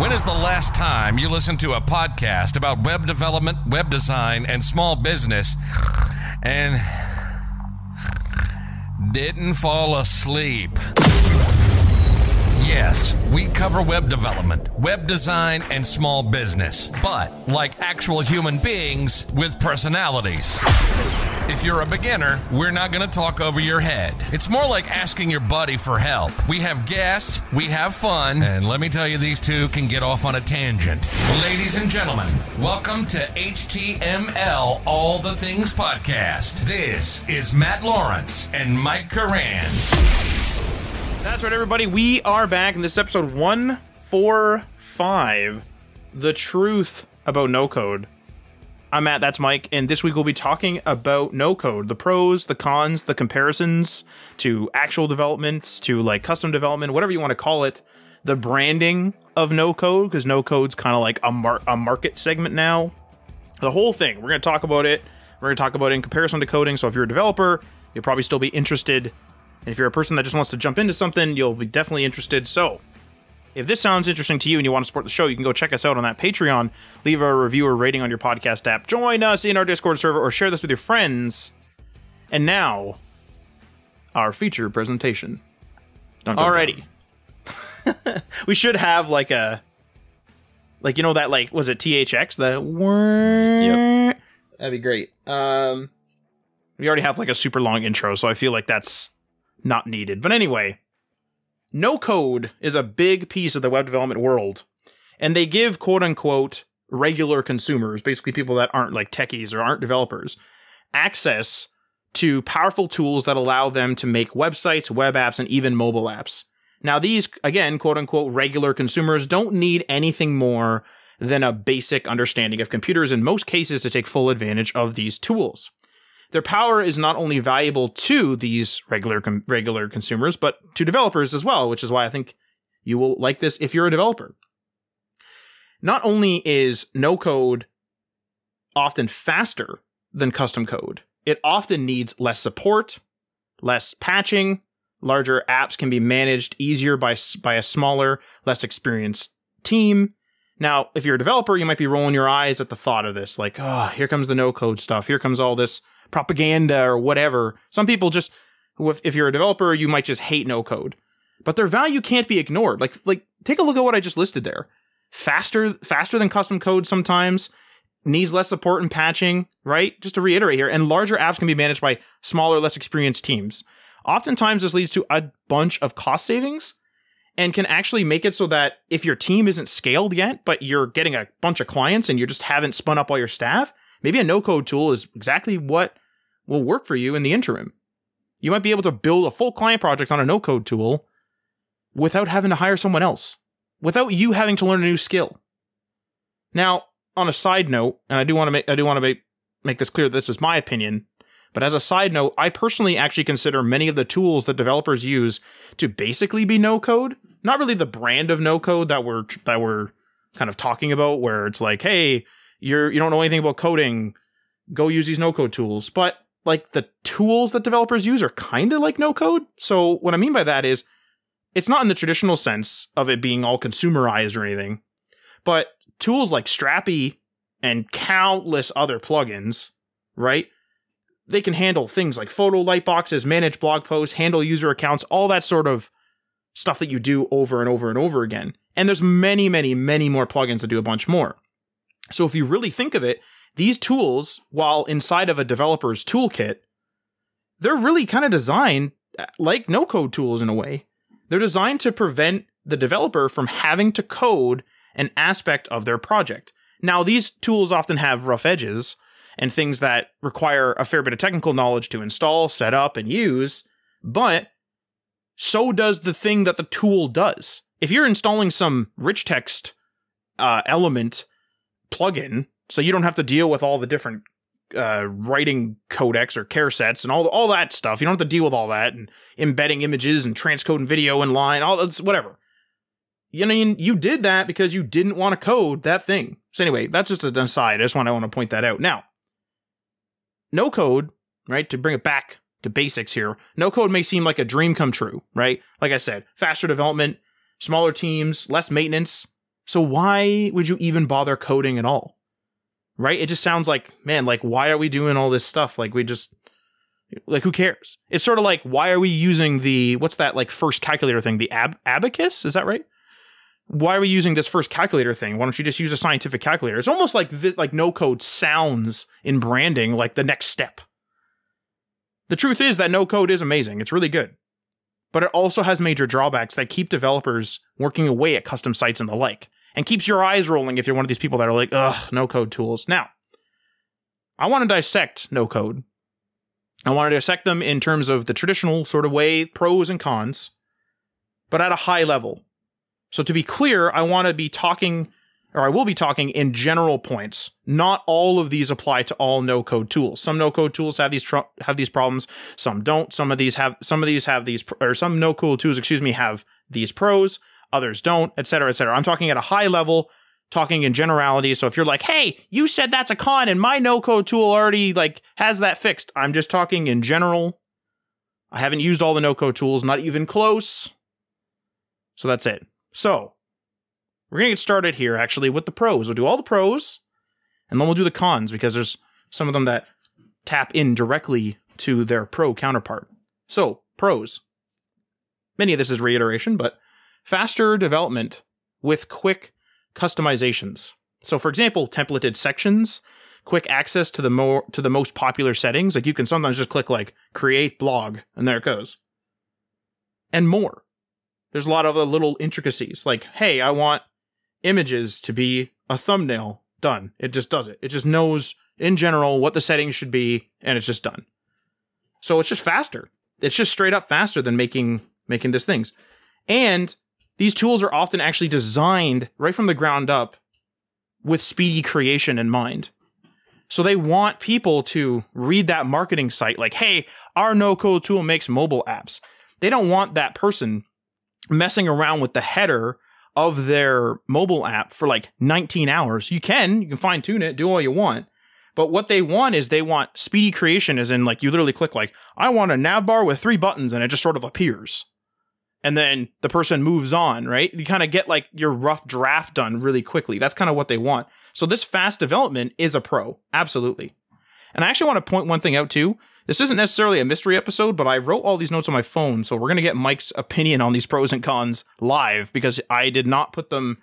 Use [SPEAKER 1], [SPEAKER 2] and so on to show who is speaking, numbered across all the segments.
[SPEAKER 1] When is the last time you listened to a podcast about web development, web design, and small business and didn't fall asleep? Yes, we cover web development, web design, and small business, but like actual human beings with personalities. If you're a beginner, we're not going to talk over your head. It's more like asking your buddy for help. We have guests, we have fun, and let me tell you, these two can get off on a tangent. Ladies and gentlemen, welcome to HTML All the Things Podcast. This is Matt Lawrence and Mike Karan.
[SPEAKER 2] That's right, everybody. We are back in this episode 145 The Truth About No Code. I'm Matt, that's Mike, and this week we'll be talking about no code the pros, the cons, the comparisons to actual developments, to like custom development, whatever you want to call it, the branding of no code, because no code's kind of like a, mar- a market segment now. The whole thing, we're going to talk about it. We're going to talk about it in comparison to coding. So if you're a developer, you'll probably still be interested. And if you're a person that just wants to jump into something, you'll be definitely interested. So if this sounds interesting to you and you want to support the show, you can go check us out on that Patreon, leave a review or rating on your podcast app, join us in our Discord server, or share this with your friends. And now, our feature presentation.
[SPEAKER 3] Dun, dun,
[SPEAKER 2] Alrighty. we should have like a, like you know that like was it THX the
[SPEAKER 3] Yep.
[SPEAKER 2] That'd be great. Um, we already have like a super long intro, so I feel like that's not needed. But anyway, no code is a big piece of the web development world, and they give quote unquote regular consumers, basically people that aren't like techies or aren't developers, access to powerful tools that allow them to make websites, web apps, and even mobile apps. Now, these, again, quote unquote, regular consumers don't need anything more than a basic understanding of computers in most cases to take full advantage of these tools. Their power is not only valuable to these regular com- regular consumers, but to developers as well, which is why I think you will like this if you're a developer. Not only is no code often faster than custom code, it often needs less support, less patching, larger apps can be managed easier by by a smaller, less experienced team. Now, if you're a developer, you might be rolling your eyes at the thought of this, like, oh, here comes the no code stuff. Here comes all this propaganda or whatever. Some people just, if, if you're a developer, you might just hate no code, but their value can't be ignored. Like, like take a look at what I just listed there. Faster, faster than custom code sometimes needs less support and patching, right? Just to reiterate here, and larger apps can be managed by smaller, less experienced teams. Oftentimes, this leads to a bunch of cost savings and can actually make it so that if your team isn't scaled yet, but you're getting a bunch of clients and you just haven't spun up all your staff, maybe a no code tool is exactly what will work for you in the interim. You might be able to build a full client project on a no code tool without having to hire someone else, without you having to learn a new skill. Now, on a side note, and I do want to make I do want to make make this clear. This is my opinion, but as a side note, I personally actually consider many of the tools that developers use to basically be no code. Not really the brand of no code that we're that we're kind of talking about, where it's like, hey, you're you don't know anything about coding, go use these no code tools. But like the tools that developers use are kind of like no code. So what I mean by that is, it's not in the traditional sense of it being all consumerized or anything, but tools like Strapi and countless other plugins, right? They can handle things like photo light boxes, manage blog posts, handle user accounts, all that sort of stuff that you do over and over and over again. And there's many, many, many more plugins that do a bunch more. So if you really think of it, these tools, while inside of a developer's toolkit, they're really kind of designed uh, like no code tools in a way. They're designed to prevent the developer from having to code an aspect of their project. Now, these tools often have rough edges and things that require a fair bit of technical knowledge to install, set up, and use, but so does the thing that the tool does. If you're installing some rich text uh, element plugin, so you don't have to deal with all the different uh, writing codecs or care sets and all all that stuff. You don't have to deal with all that and embedding images and transcoding video in line, all that's whatever. You know, you, did that because you didn't want to code that thing. So anyway, that's just an aside. I just want to want to point that out. Now, no code, right? To bring it back to basics here, no code may seem like a dream come true, right? Like I said, faster development, smaller teams, less maintenance, So why would you even bother coding at all? Right? It just sounds like, man, like why are we doing all this stuff? Like we just like who cares? It's sort of like why are we using the what's that like first calculator thing? The ab- abacus, is that right? Why are we using this first calculator thing? Why don't you just use a scientific calculator? It's almost like this, like no code sounds in branding like the next step. The truth is that no code is amazing. It's really good. But it also has major drawbacks that keep developers working away at custom sites and the like, and keeps your eyes rolling if you're one of these people that are like, ugh, no code tools. Now, I want to dissect no code. I want to dissect them in terms of the traditional sort of way, pros and cons, but at a high level. So to be clear, I want to be talking, or I will be talking in general points. Not all of these apply to all no-code tools. Some no-code tools have these have these problems. Some don't. Some of these have some of these have these, or some no-code tools, excuse me, have these pros. Others don't, etc., etc. I'm talking at a high level, talking in generality. So if you're like, "Hey, you said that's a con, and my no-code tool already like has that fixed," I'm just talking in general. I haven't used all the no-code tools, not even close. So that's it. So, we're to get started here actually with the pros. We'll do all the pros, and then we'll do the cons because there's some of them that tap in directly to their pro counterpart. So, pros. Many of this is reiteration, but faster development with quick customizations. So, for example, templated sections, quick access to the more to the most popular settings. Like you can sometimes just click like create blog, and there it goes. And more. There's a lot of little intricacies, like, hey, I want images to be a thumbnail. Done. It just does it. It just knows in general what the settings should be, and it's just done. So it's just faster. It's just straight up faster than making making these things. And these tools are often actually designed right from the ground up with speedy creation in mind. So they want people to read that marketing site like, hey, our no code tool makes mobile apps. They don't want that person messing around with the header of their mobile app for like 19 hours. You can, you can fine tune it, do all you want. But what they want is they want speedy creation, as in like you literally click like, I want a nav bar with three buttons and it just sort of appears. And then the person moves on, right? You kind of get like your rough draft done really quickly. That's kind of what they want. So this fast development is a pro. Absolutely. And I actually want to point one thing out too. This isn't necessarily a mystery episode, but I wrote all these notes on my phone, so we're going to get Mike's opinion on these pros and cons live because I did not put them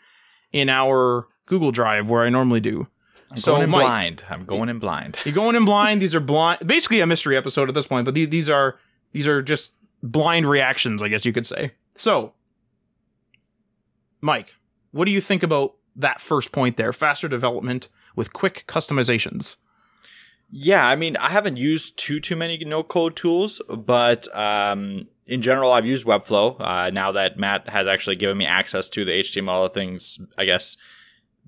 [SPEAKER 2] in our Google Drive where I normally do.
[SPEAKER 3] I'm
[SPEAKER 2] so
[SPEAKER 3] going in
[SPEAKER 2] Mike,
[SPEAKER 3] blind. I'm going in blind.
[SPEAKER 2] You're going in blind. These are blind, basically a mystery episode at this point, but these, these are these are just blind reactions, I guess you could say. So, Mike, what do you think about that first point there? Faster development with quick customizations.
[SPEAKER 3] Yeah, I mean, I haven't used too too many no code tools, but um, in general, I've used Webflow. Uh, now that Matt has actually given me access to the HTML things, I guess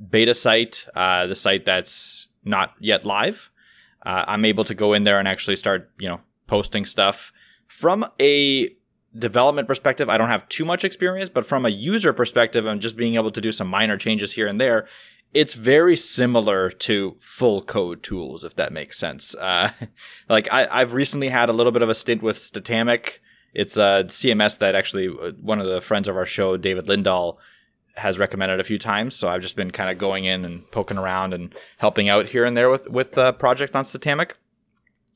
[SPEAKER 3] beta site, uh, the site that's not yet live, uh, I'm able to go in there and actually start, you know, posting stuff from a development perspective. I don't have too much experience, but from a user perspective, and just being able to do some minor changes here and there, it's very similar to full code tools, if that makes sense. Uh, like I, I've recently had a little bit of a stint with Statamic. It's a CMS that actually uh, one of the friends of our show, David Lindahl, has recommended a few times. So I've just been kind of going in and poking around and helping out here and there with with the project on Statamic.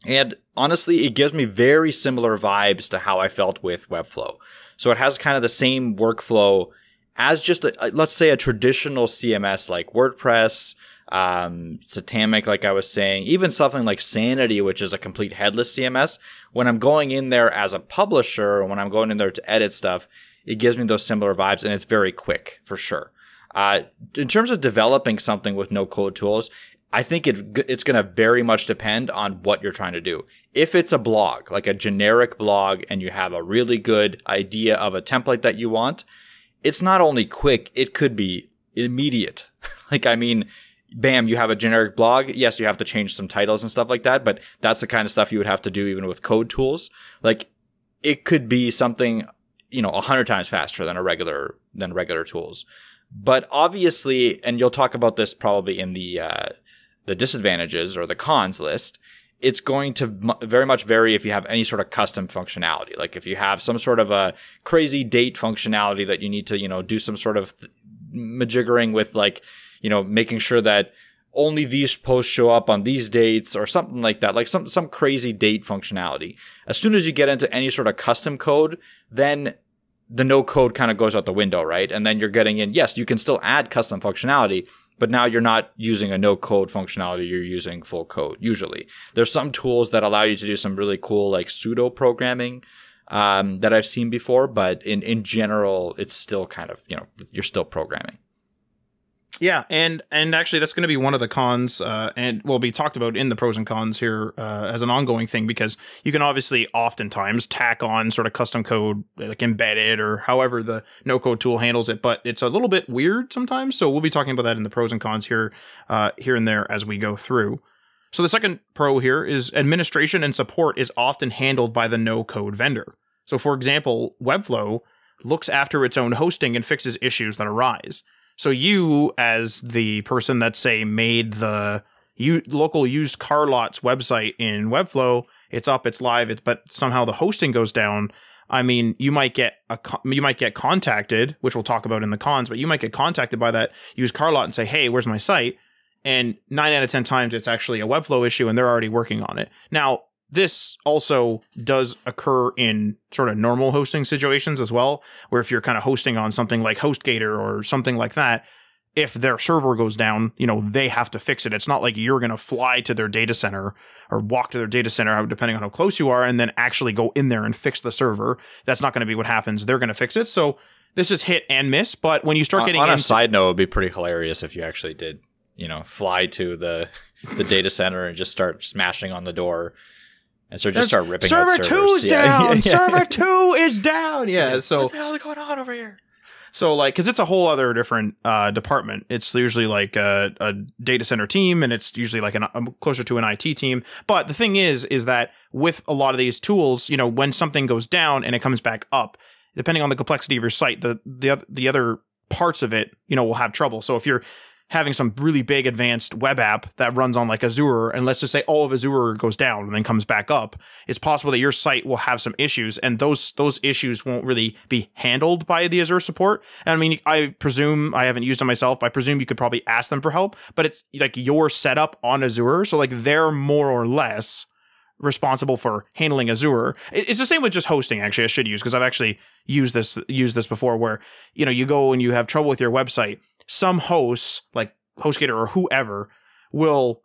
[SPEAKER 3] And honestly, it gives me very similar vibes to how I felt with Webflow. So it has kind of the same workflow as just a, let's say a traditional CMS like WordPress, um, Statamic, like I was saying, even something like Sanity, which is a complete headless CMS. When I'm going in there as a publisher, when I'm going in there to edit stuff, it gives me those similar vibes, and it's very quick for sure. Uh, in terms of developing something with no code tools, I think it it's going to very much depend on what you're trying to do. If it's a blog, like a generic blog, and you have a really good idea of a template that you want, it's not only quick, it could be immediate. like, I mean, bam, you have a generic blog. Yes, you have to change some titles and stuff like that, but that's the kind of stuff you would have to do even with code tools. Like, it could be something, you know, a hundred times faster than a regular, than regular tools. But obviously, and you'll talk about this probably in the, uh, the disadvantages or the cons list, it's going to very much vary if you have any sort of custom functionality. Like if you have some sort of a crazy date functionality that you need to, you know, do some sort of majiggering with like, you know, making sure that only these posts show up on these dates or something like that, like some some crazy date functionality. As soon as you get into any sort of custom code, then the no code kind of goes out the window, right? And then you're getting in, yes, you can still add custom functionality, but now you're not using a no code functionality, you're using full code usually. There's some tools that allow you to do some really cool like pseudo programming um, that I've seen before, but in, in general, it's still kind of, you know, you're still programming.
[SPEAKER 2] Yeah, and and actually that's going to be one of the cons, uh, and will be talked about in the pros and cons here uh, as an ongoing thing because you can obviously oftentimes tack on sort of custom code like embedded or however the no code tool handles it, but it's a little bit weird sometimes. So we'll be talking about that in the pros and cons here, uh, here and there as we go through. So the second pro here is administration and support is often handled by the no code vendor. So for example, Webflow looks after its own hosting and fixes issues that arise. So you, as the person that say made the u- local used car lots website in Webflow, it's up, it's live, it's but somehow the hosting goes down. I mean, you might get a you might get contacted, which we'll talk about in the cons, but you might get contacted by that used car lot and say, "Hey, where's my site?" And nine out of ten times, it's actually a Webflow issue, and they're already working on it. Now, this also does occur in sort of normal hosting situations as well, where if you're kind of hosting on something like HostGator or something like that, if their server goes down, you know, they have to fix it. It's not like you're going to fly to their data center or walk to their data center, depending on how close you are, and then actually go in there and fix the server. That's not going to be what happens. They're going to fix it. So this is hit and miss. But when you start getting
[SPEAKER 3] on, a side note, it would be pretty hilarious if you actually did, you know, fly to the the data center and just start smashing on the door and so just start ripping
[SPEAKER 2] server
[SPEAKER 3] out
[SPEAKER 2] two's
[SPEAKER 3] servers.
[SPEAKER 2] down.
[SPEAKER 3] Yeah.
[SPEAKER 2] server two is down. Yeah. So
[SPEAKER 3] what the hell is going on over here?
[SPEAKER 2] So like, because it's a whole other different uh, department. It's usually like a, a data center team, and it's usually like an um, closer to an IT team. But the thing is, is that with a lot of these tools, you know, when something goes down and it comes back up, depending on the complexity of your site, the the the other parts of it, you know, will have trouble. So if you're having some really big advanced web app that runs on like Azure, and let's just say all of Azure goes down and then comes back up, it's possible that your site will have some issues, and those those issues won't really be handled by the Azure support. And I mean, I presume I haven't used it myself, but I presume you could probably ask them for help. But it's like your setup on Azure, so like they're more or less responsible for handling Azure. It's the same with just hosting. Actually, I should use because I've actually used this used this before, where you know you go and you have trouble with your website some hosts like HostGator or whoever will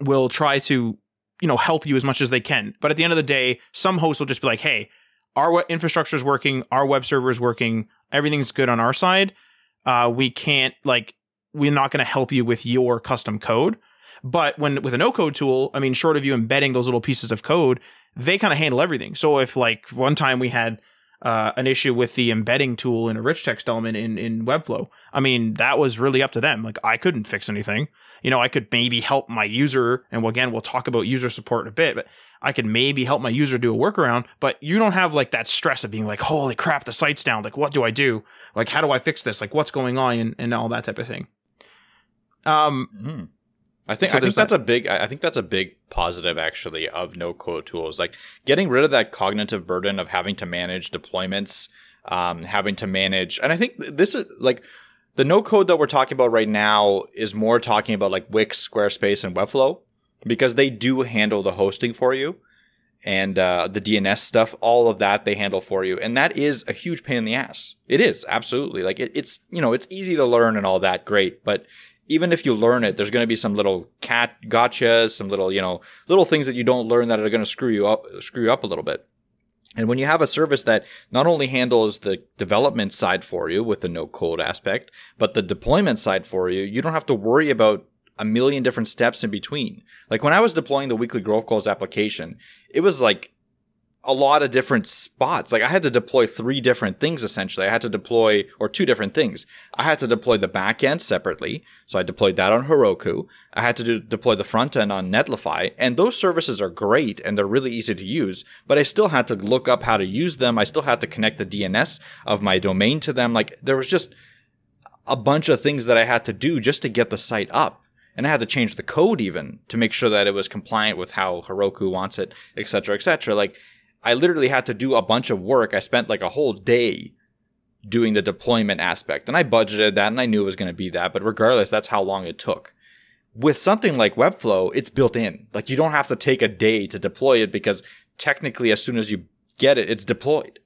[SPEAKER 2] will try to you know help you as much as they can. But at the end of the day, some hosts will just be like, "Hey, our infrastructure is working, our web server is working, everything's good on our side. Uh, we can't like we're not going to help you with your custom code." But when with a no code tool, I mean, short of you embedding those little pieces of code, they kind of handle everything. So if like one time we had uh, an issue with the embedding tool in a rich text element in, in Webflow. I mean, that was really up to them. Like, I couldn't fix anything. You know, I could maybe help my user, and again, we'll talk about user support in a bit, but I could maybe help my user do a workaround, but you don't have like that stress of being like, holy crap, the site's down. Like, what do I do? Like, how do I fix this? Like, what's going on? And, and all that type of thing. Um,
[SPEAKER 3] mm. I think
[SPEAKER 2] So
[SPEAKER 3] I think that's
[SPEAKER 2] that.
[SPEAKER 3] a big I think that's a big positive actually of no code tools. Like getting rid of that cognitive burden of having to manage deployments, um, having to manage, and I think this is like the no code that we're talking about right now is more talking about like Wix, Squarespace, and Webflow because they do handle the hosting for you and uh, the DNS stuff. All of that they handle for you, and that is a huge pain in the ass. It is absolutely like it, it's you know it's easy to learn and all that, great, but even if you learn it, there's going to be some little cat gotchas, some little, you know, little things that you don't learn that are going to screw you up, screw you up a little bit. And when you have a service that not only handles the development side for you with the no code aspect, but the deployment side for you, you don't have to worry about a million different steps in between. Like when I was deploying the weekly growth calls application, it was like a lot of different spots. Like I had to deploy three different things essentially. I had to deploy, or two different things. I had to deploy the back end separately. So I deployed that on Heroku. I had to do, deploy the front end on Netlify. And those services are great and they're really easy to use, but I still had to look up how to use them. I still had to connect the DNS of my domain to them. Like there was just a bunch of things that I had to do just to get the site up. And I had to change the code even to make sure that it was compliant with how Heroku wants it, et cetera, et cetera. Like I literally had to do a bunch of work. I spent like a whole day doing the deployment aspect. And I budgeted that and I knew it was going to be that. But regardless, that's how long it took. With something like Webflow, it's built in. Like you don't have to take a day to deploy it because technically, as soon as you get it, it's deployed.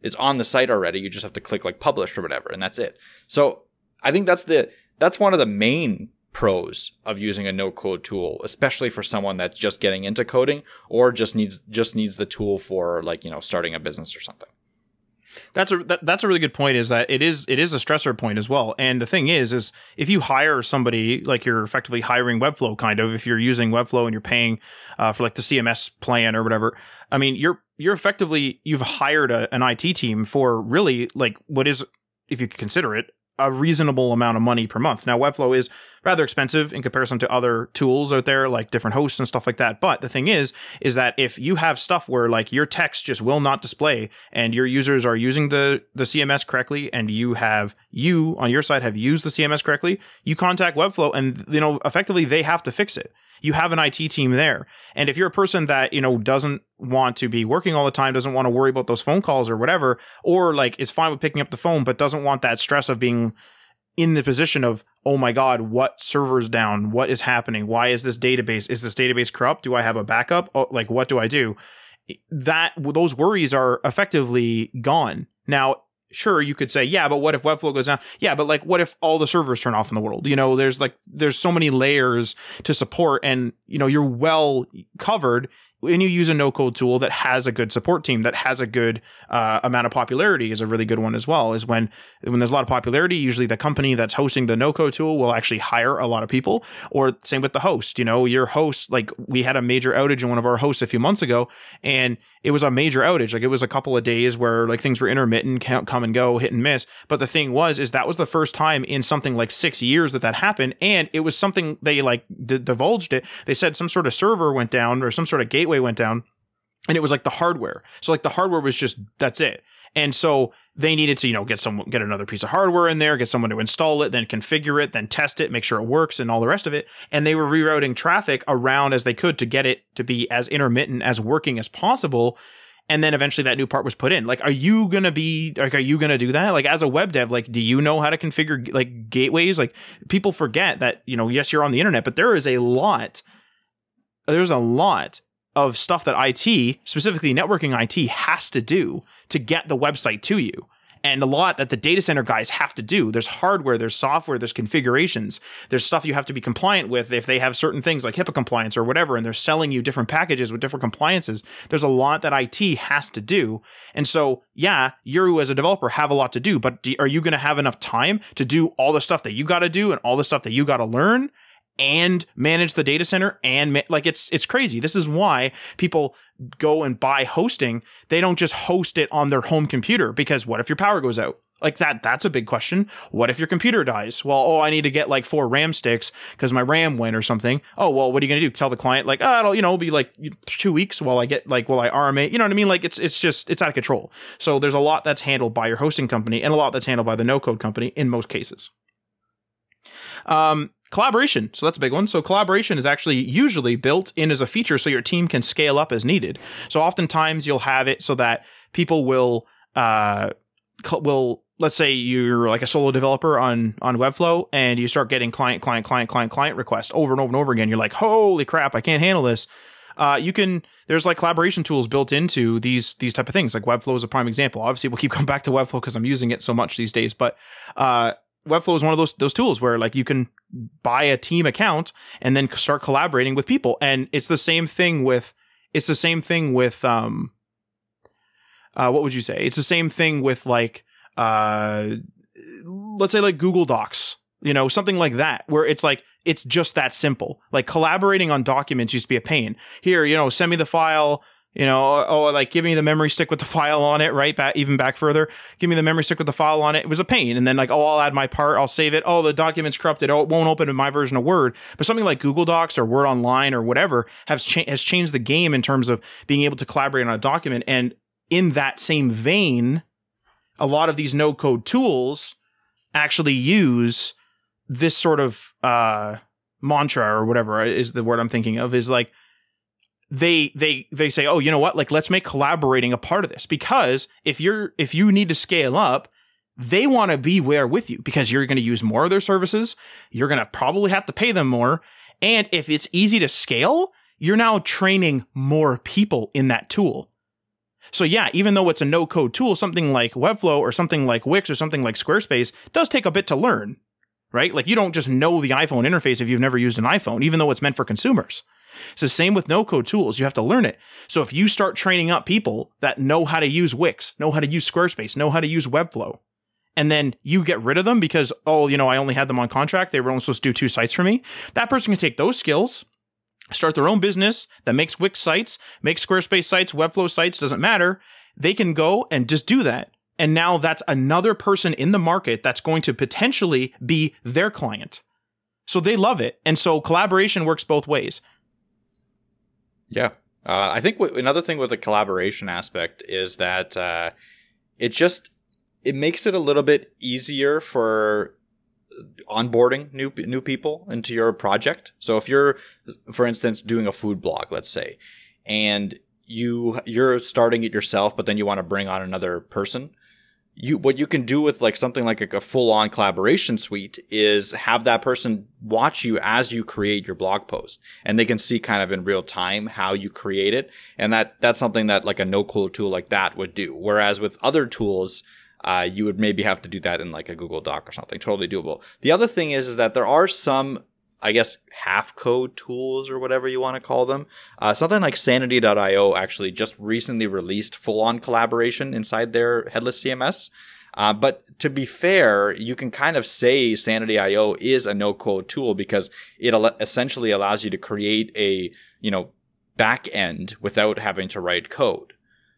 [SPEAKER 3] It's on the site already. You just have to click like publish or whatever, and that's it. So I think that's the that's one of the main pros of using a no code tool, especially for someone that's just getting into coding or just needs just needs the tool for like, you know, starting a business or something.
[SPEAKER 2] That's a that, that's a really good point. Is that it is it is a stressor point as well. And the thing is, is if you hire somebody like you're effectively hiring Webflow, kind of if you're using Webflow and you're paying uh, for like the CMS plan or whatever. I mean, you're you're effectively you've hired a, an IT team for really like what is if you consider it a reasonable amount of money per month. Now, Webflow is rather expensive in comparison to other tools out there, like different hosts and stuff like that. But the thing is, is that if you have stuff where like your text just will not display and your users are using the, the CMS correctly and you have, you on your side have used the CMS correctly, you contact Webflow and, you know, effectively they have to fix it you have an IT team there. And if you're a person that, you know, doesn't want to be working all the time, doesn't want to worry about those phone calls or whatever, or like is fine with picking up the phone, but doesn't want that stress of being in the position of, oh my God, what server's down? What is happening? Why is this database? Is this database corrupt? Do I have a backup? Oh, like, what do I do? That those worries are effectively gone. Now, sure you could say yeah but what if webflow goes down? Yeah but like what if all the servers turn off in the world? You know there's like there's so many layers to support and you know you're well covered when you use a no code tool that has a good support team that has a good uh, amount of popularity is a really good one as well is when when there's a lot of popularity usually the company that's hosting the no code tool will actually hire a lot of people. Or same with the host you know your host like we had a major outage in one of our hosts a few months ago and it was a major outage. Like it was a couple of days where like things were intermittent come and go hit and miss. But the thing was is that was the first time in something like six years that that happened and it was something they like divulged it. They said some sort of server went down or some sort of gateway went down and it was like the hardware. So like the hardware was just that's it. And so they needed to, you know, get some get another piece of hardware in there, get someone to install it, then configure it, then test it, make sure it works and all the rest of it. And they were rerouting traffic around as they could to get it to be as intermittent as working as possible. And then eventually that new part was put in. Like, are you gonna be like, are you gonna do that? Like, as a web dev, like, do you know how to configure like gateways? Like, people forget that, you know, yes, you're on the internet, but there is a lot, there's a lot of stuff that IT, specifically networking IT, has to do to get the website to you. And a lot that the data center guys have to do. There's hardware, there's software, there's configurations, there's stuff you have to be compliant with if they have certain things like HIPAA compliance or whatever, and they're selling you different packages with different compliances. There's a lot that IT has to do. And so, yeah, you as a developer have a lot to do, but do, are you going to have enough time to do all the stuff that you got to do and all the stuff that you got to learn? And manage the data center and like it's it's crazy. This is why people go and buy hosting. They don't just host it on their home computer because what if your power goes out? Like that that's a big question. What if your computer dies? Well, oh, I need to get like four RAM sticks because my RAM went or something. Oh, well, what are you going to do? Tell the client like, "Oh, it'll, you know, it'll be like 2 weeks while I get like while I RMA." You know what I mean? Like it's it's just it's out of control. So there's a lot that's handled by your hosting company and a lot that's handled by the no-code company in most cases. Um collaboration. So that's a big one. So collaboration is actually usually built in as a feature so your team can scale up as needed. So oftentimes you'll have it so that people will uh will let's say you're like a solo developer on on webflow and you start getting client client client client client requests over and over and over again. You're like holy crap i can't handle this. Uh, you can there's like collaboration tools built into these these type of things. Like webflow is a prime example. Obviously we'll keep coming back to webflow because i'm using it so much these days but uh, Webflow is one of those those tools where like you can buy a team account and then start collaborating with people, and it's the same thing with it's the same thing with um uh, what would you say? It's the same thing with like uh let's say like Google Docs, you know, something like that, where it's like it's just that simple. Like collaborating on documents used to be a pain. Here, you know, send me the file you know, oh, like give me the memory stick with the file on it, right? Back even back further, give me the memory stick with the file on it. It was a pain. And then like, oh, I'll add my part, I'll save it. Oh, the document's corrupted. Oh, it won't open in my version of Word. But something like Google Docs or Word Online or whatever has cha- has changed the game in terms of being able to collaborate on a document. And in that same vein, a lot of these no code tools actually use this sort of uh, mantra or whatever is the word I'm thinking of is like they they they say oh you know what like let's make collaborating a part of this because if you're if you need to scale up they want to be where with you because you're going to use more of their services. You're going to probably have to pay them more. And if it's easy to scale, you're now training more people in that tool. So yeah, even though it's a no code tool, something like Webflow or something like Wix or something like Squarespace does take a bit to learn, right? Like you don't just know the iPhone interface if you've never used an iPhone, even though it's meant for consumers. It's the same with no code tools. You have to learn it. So if you start training up people that know how to use Wix, know how to use Squarespace, know how to use Webflow, and then you get rid of them because, oh, you know, I only had them on contract. They were only supposed to do two sites for me. That person can take those skills, start their own business that makes Wix sites, makes Squarespace sites, Webflow sites, doesn't matter. They can go and just do that. And now that's another person in the market that's going to potentially be their client. So they love it. And so collaboration works both ways.
[SPEAKER 3] Yeah. Uh, I think another thing with the collaboration aspect is that uh, it just it makes it a little bit easier for onboarding new new people into your project. So if you're, for instance, doing a food blog, let's say, and you you're starting it yourself, but then you want to bring on another person, you what you can do with like something like a, a full on collaboration suite is have that person watch you as you create your blog post, and they can see kind of in real time how you create it, and that that's something that like a no code tool like that would do. Whereas with other tools uh, you would maybe have to do that in like a Google Doc or something. Totally doable. The other thing is, is that there are some, I guess, half code tools or whatever you want to call them. Uh, something like Sanity.io actually just recently released full on collaboration inside their headless CMS. Uh, but to be fair, you can kind of say Sanity.io is a no code tool because it al- essentially allows you to create a, you know, back end without having to write code.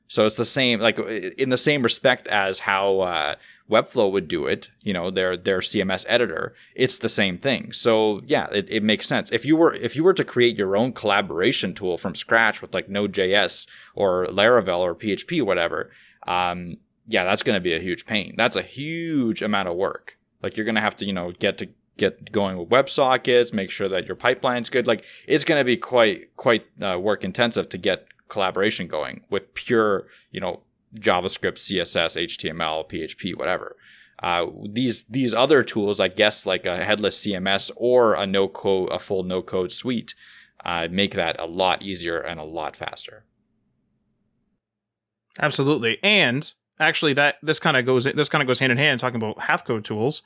[SPEAKER 3] So it's the same, like in the same respect as how uh, Webflow would do it. You know, their their CMS editor. It's the same thing. So yeah, it, it makes sense. If you were if you were to create your own collaboration tool from scratch with like Node.js or Laravel or PHP, whatever, um, yeah, that's going to be a huge pain. That's a huge amount of work. Like you're going to have to you know get to get going with WebSockets, make sure that your pipeline's good. Like it's going to be quite quite uh, work intensive to get collaboration going with pure, you know, JavaScript, CSS, HTML, PHP, whatever. Uh, these these other tools, I guess, like a headless CMS or a no code, a full no code suite, uh, make that a lot easier and a lot faster.
[SPEAKER 2] Absolutely, and actually, that this kind of goes this kind of goes hand in hand talking about half code tools.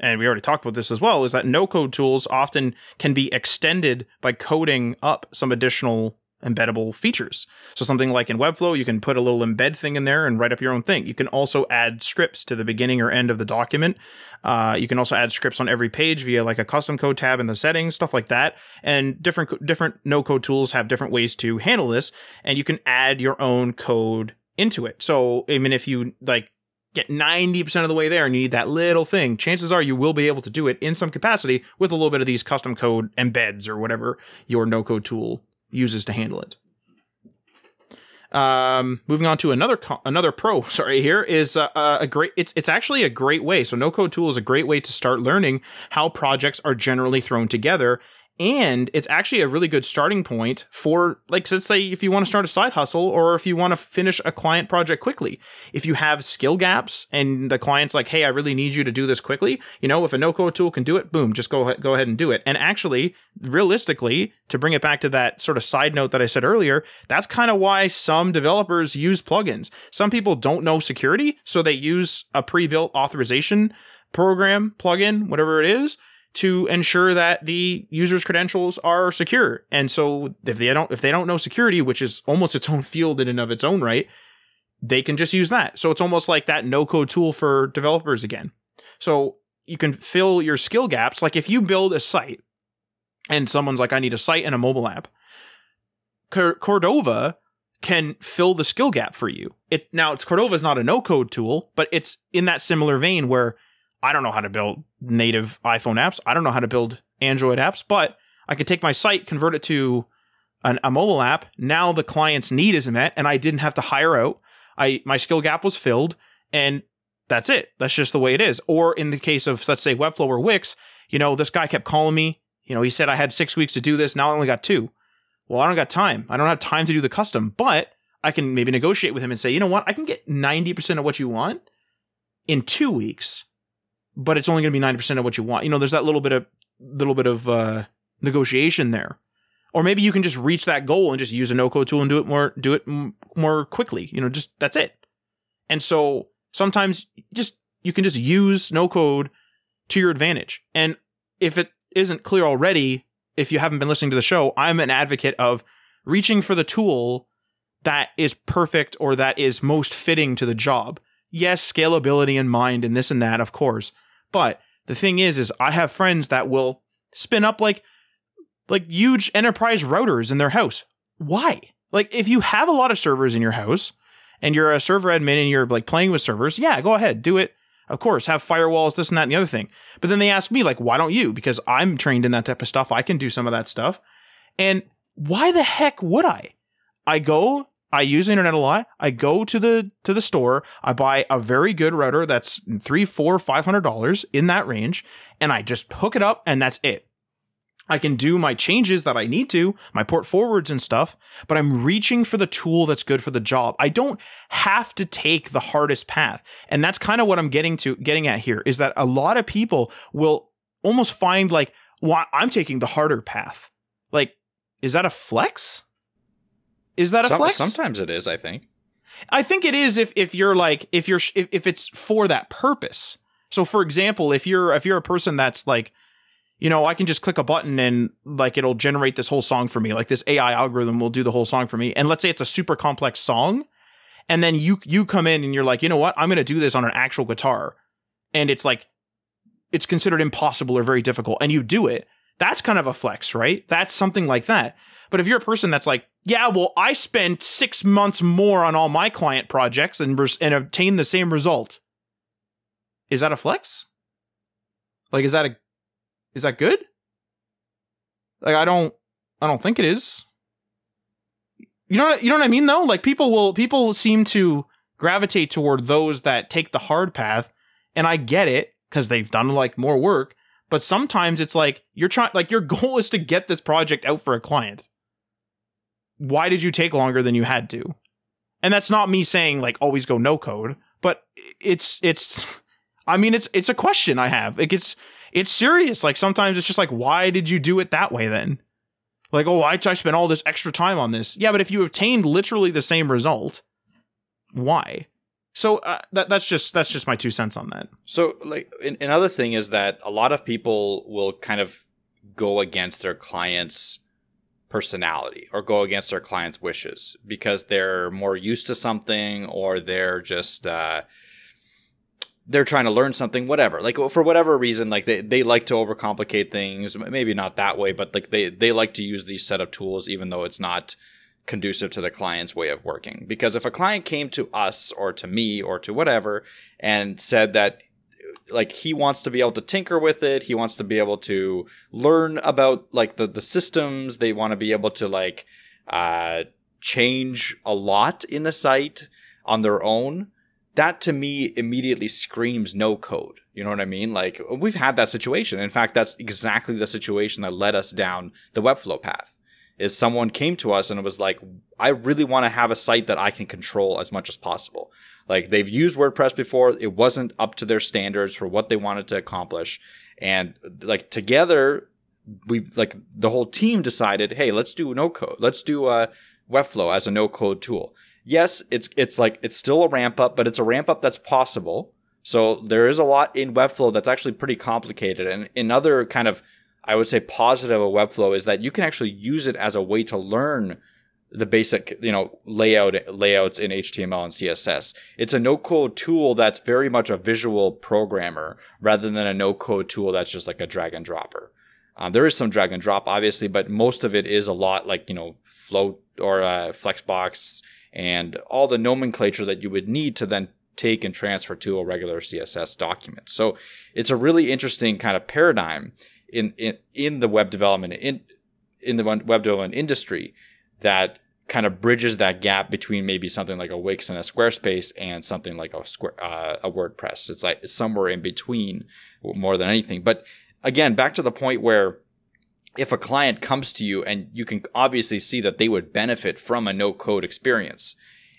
[SPEAKER 2] And we already talked about this as well. Is that no code tools often can be extended by coding up some additional embeddable features. So something like in Webflow, you can put a little embed thing in there and write up your own thing. You can also add scripts to the beginning or end of the document. Uh, you can also add scripts on every page via like a custom code tab in the settings, stuff like that. And different different no code tools have different ways to handle this, and you can add your own code into it. So I mean, if you like get 90% of the way there and you need that little thing, chances are you will be able to do it in some capacity with a little bit of these custom code embeds or whatever your no code tool uses to handle it. Um, moving on to another another pro. Sorry, here is uh, a great. It's it's actually a great way. So no code tool is a great way to start learning how projects are generally thrown together and it's actually a really good starting point for like let's say if you want to start a side hustle or if you want to finish a client project quickly. If you have skill gaps and the client's like hey i really need you to do this quickly you know if a no code tool can do it boom just go go ahead and do it. And actually realistically to bring it back to that sort of side note that i said earlier that's kind of why some developers use plugins. Some people don't know security so they use a pre-built authorization program plugin whatever it is to ensure that the user's credentials are secure. And so if they don't if they don't know security, which is almost its own field in and of its own right, they can just use that. So it's almost like that no code tool for developers again. So you can fill your skill gaps. Like if you build a site and someone's like, I need a site and a mobile app, Cordova can fill the skill gap for you. It now it's Cordova is not a no code tool, but it's in that similar vein where I don't know how to build native iPhone apps. I don't know how to build Android apps, but I could take my site, convert it to an, a mobile app. Now the client's need is met, and I didn't have to hire out. I my skill gap was filled, and that's it. That's just the way it is. Or in the case of let's say Webflow or Wix, you know, this guy kept calling me. You know, he said I had six weeks to do this. Now I only got two. Well, I don't got time. I don't have time to do the custom, but I can maybe negotiate with him and say, you know what, I can get ninety percent of what you want in two weeks, but it's only going to be 90% of what you want. You know, there's that little bit of, little bit of, uh, negotiation there. Or maybe you can just reach that goal and just use a no code tool and do it more, do it m- more quickly. You know, just that's it. And so sometimes just, you can just use no code to your advantage. And if it isn't clear already, if you haven't been listening to the show, I'm an advocate of reaching for the tool that is perfect or that is most fitting to the job. Yes, scalability in mind and this and that, of course. But the thing is, is I have friends that will spin up like like huge enterprise routers in their house. Why? Like if you have a lot of servers in your house and you're a server admin and you're like playing with servers, yeah, go ahead, do it. Of course, have firewalls, this and that and the other thing. But then they ask me like, why don't you? Because I'm trained in that type of stuff. I can do some of that stuff. And why the heck would I? I go, I use internet a lot. I go to the to the store. I buy a very good router that's three, four, five hundred dollars in that range, and I just hook it up, and that's it. I can do my changes that I need to, my port forwards and stuff, but I'm reaching for the tool that's good for the job. I don't have to take the hardest path. And that's kind of what I'm getting to getting at here is that a lot of people will almost find like, well, I'm taking the harder path. Like is that a flex? Is that a
[SPEAKER 3] Some,
[SPEAKER 2] flex?
[SPEAKER 3] Sometimes it is, I think.
[SPEAKER 2] I think it is if if you're like if you're if, if it's for that purpose. So for example, if you're if you're a person that's like you know, I can just click a button and like it'll generate this whole song for me. Like this AI algorithm will do the whole song for me. And let's say it's a super complex song, and then you you come in and you're like, "You know what? I'm going to do this on an actual guitar." And it's like it's considered impossible or very difficult and you do it. That's kind of a flex, right? That's something like that. But if you're a person that's like, yeah, well, I spent six months more on all my client projects and and obtained the same result. Is that a flex? Like, is that a is that good? Like, I don't, I don't think it is. You know, what, you know what I mean, though. Like, people will, people seem to gravitate toward those that take the hard path, and I get it because they've done like more work. But sometimes it's like you're trying, like your goal is to get this project out for a client. Why did you take longer than you had to? And that's not me saying like always go no code, but it's it's. I mean, it's it's a question I have. It gets it's serious. Like sometimes it's just like, why did you do it that way then? Like, oh, I, I spent all this extra time on this. Yeah, but if you obtained literally the same result, why? So uh, that that's just that's just my two cents on that.
[SPEAKER 3] So like another thing is that a lot of people will kind of go against their clients' personality or go against their clients' wishes because they're more used to something or they're just uh, they're trying to learn something whatever. Like for whatever reason like they, they like to overcomplicate things maybe not that way but like they they like to use these set of tools even though it's not conducive to the client's way of working. Because if a client came to us or to me or to whatever and said that like he wants to be able to tinker with it he wants to be able to learn about like the the systems they want to be able to like uh change a lot in the site on their own that to me immediately screams no code. You know what I mean? Like we've had that situation. In fact, that's exactly the situation that led us down the Webflow path. Is someone came to us and it was like, I really want to have a site that I can control as much as possible. Like they've used WordPress before, it wasn't up to their standards for what they wanted to accomplish, and like together, we like the whole team decided, hey, let's do no code, let's do uh, Webflow as a no code tool yes, it's it's like it's still a ramp up, but it's a ramp up that's possible. So there is a lot in Webflow that's actually pretty complicated. And another kind of I would say positive of Webflow is that you can actually use it as a way to learn the basic, you know, layout layouts in HTML and CSS. It's a no-code tool that's very much a visual programmer rather than a no-code tool that's just like a drag and dropper. Um, there is some drag and drop, obviously, but most of it is a lot like you know float or uh, Flexbox and all the nomenclature that you would need to then take and transfer to a regular CSS document. So it's a really interesting kind of paradigm in in, in the web development in in the web development industry that kind of bridges that gap between maybe something like a Wix and a Squarespace and something like a Square, uh, a WordPress. It's like it's somewhere in between more than anything. But again, back to the point where if a client comes to you and you can obviously see that they would benefit from a no code experience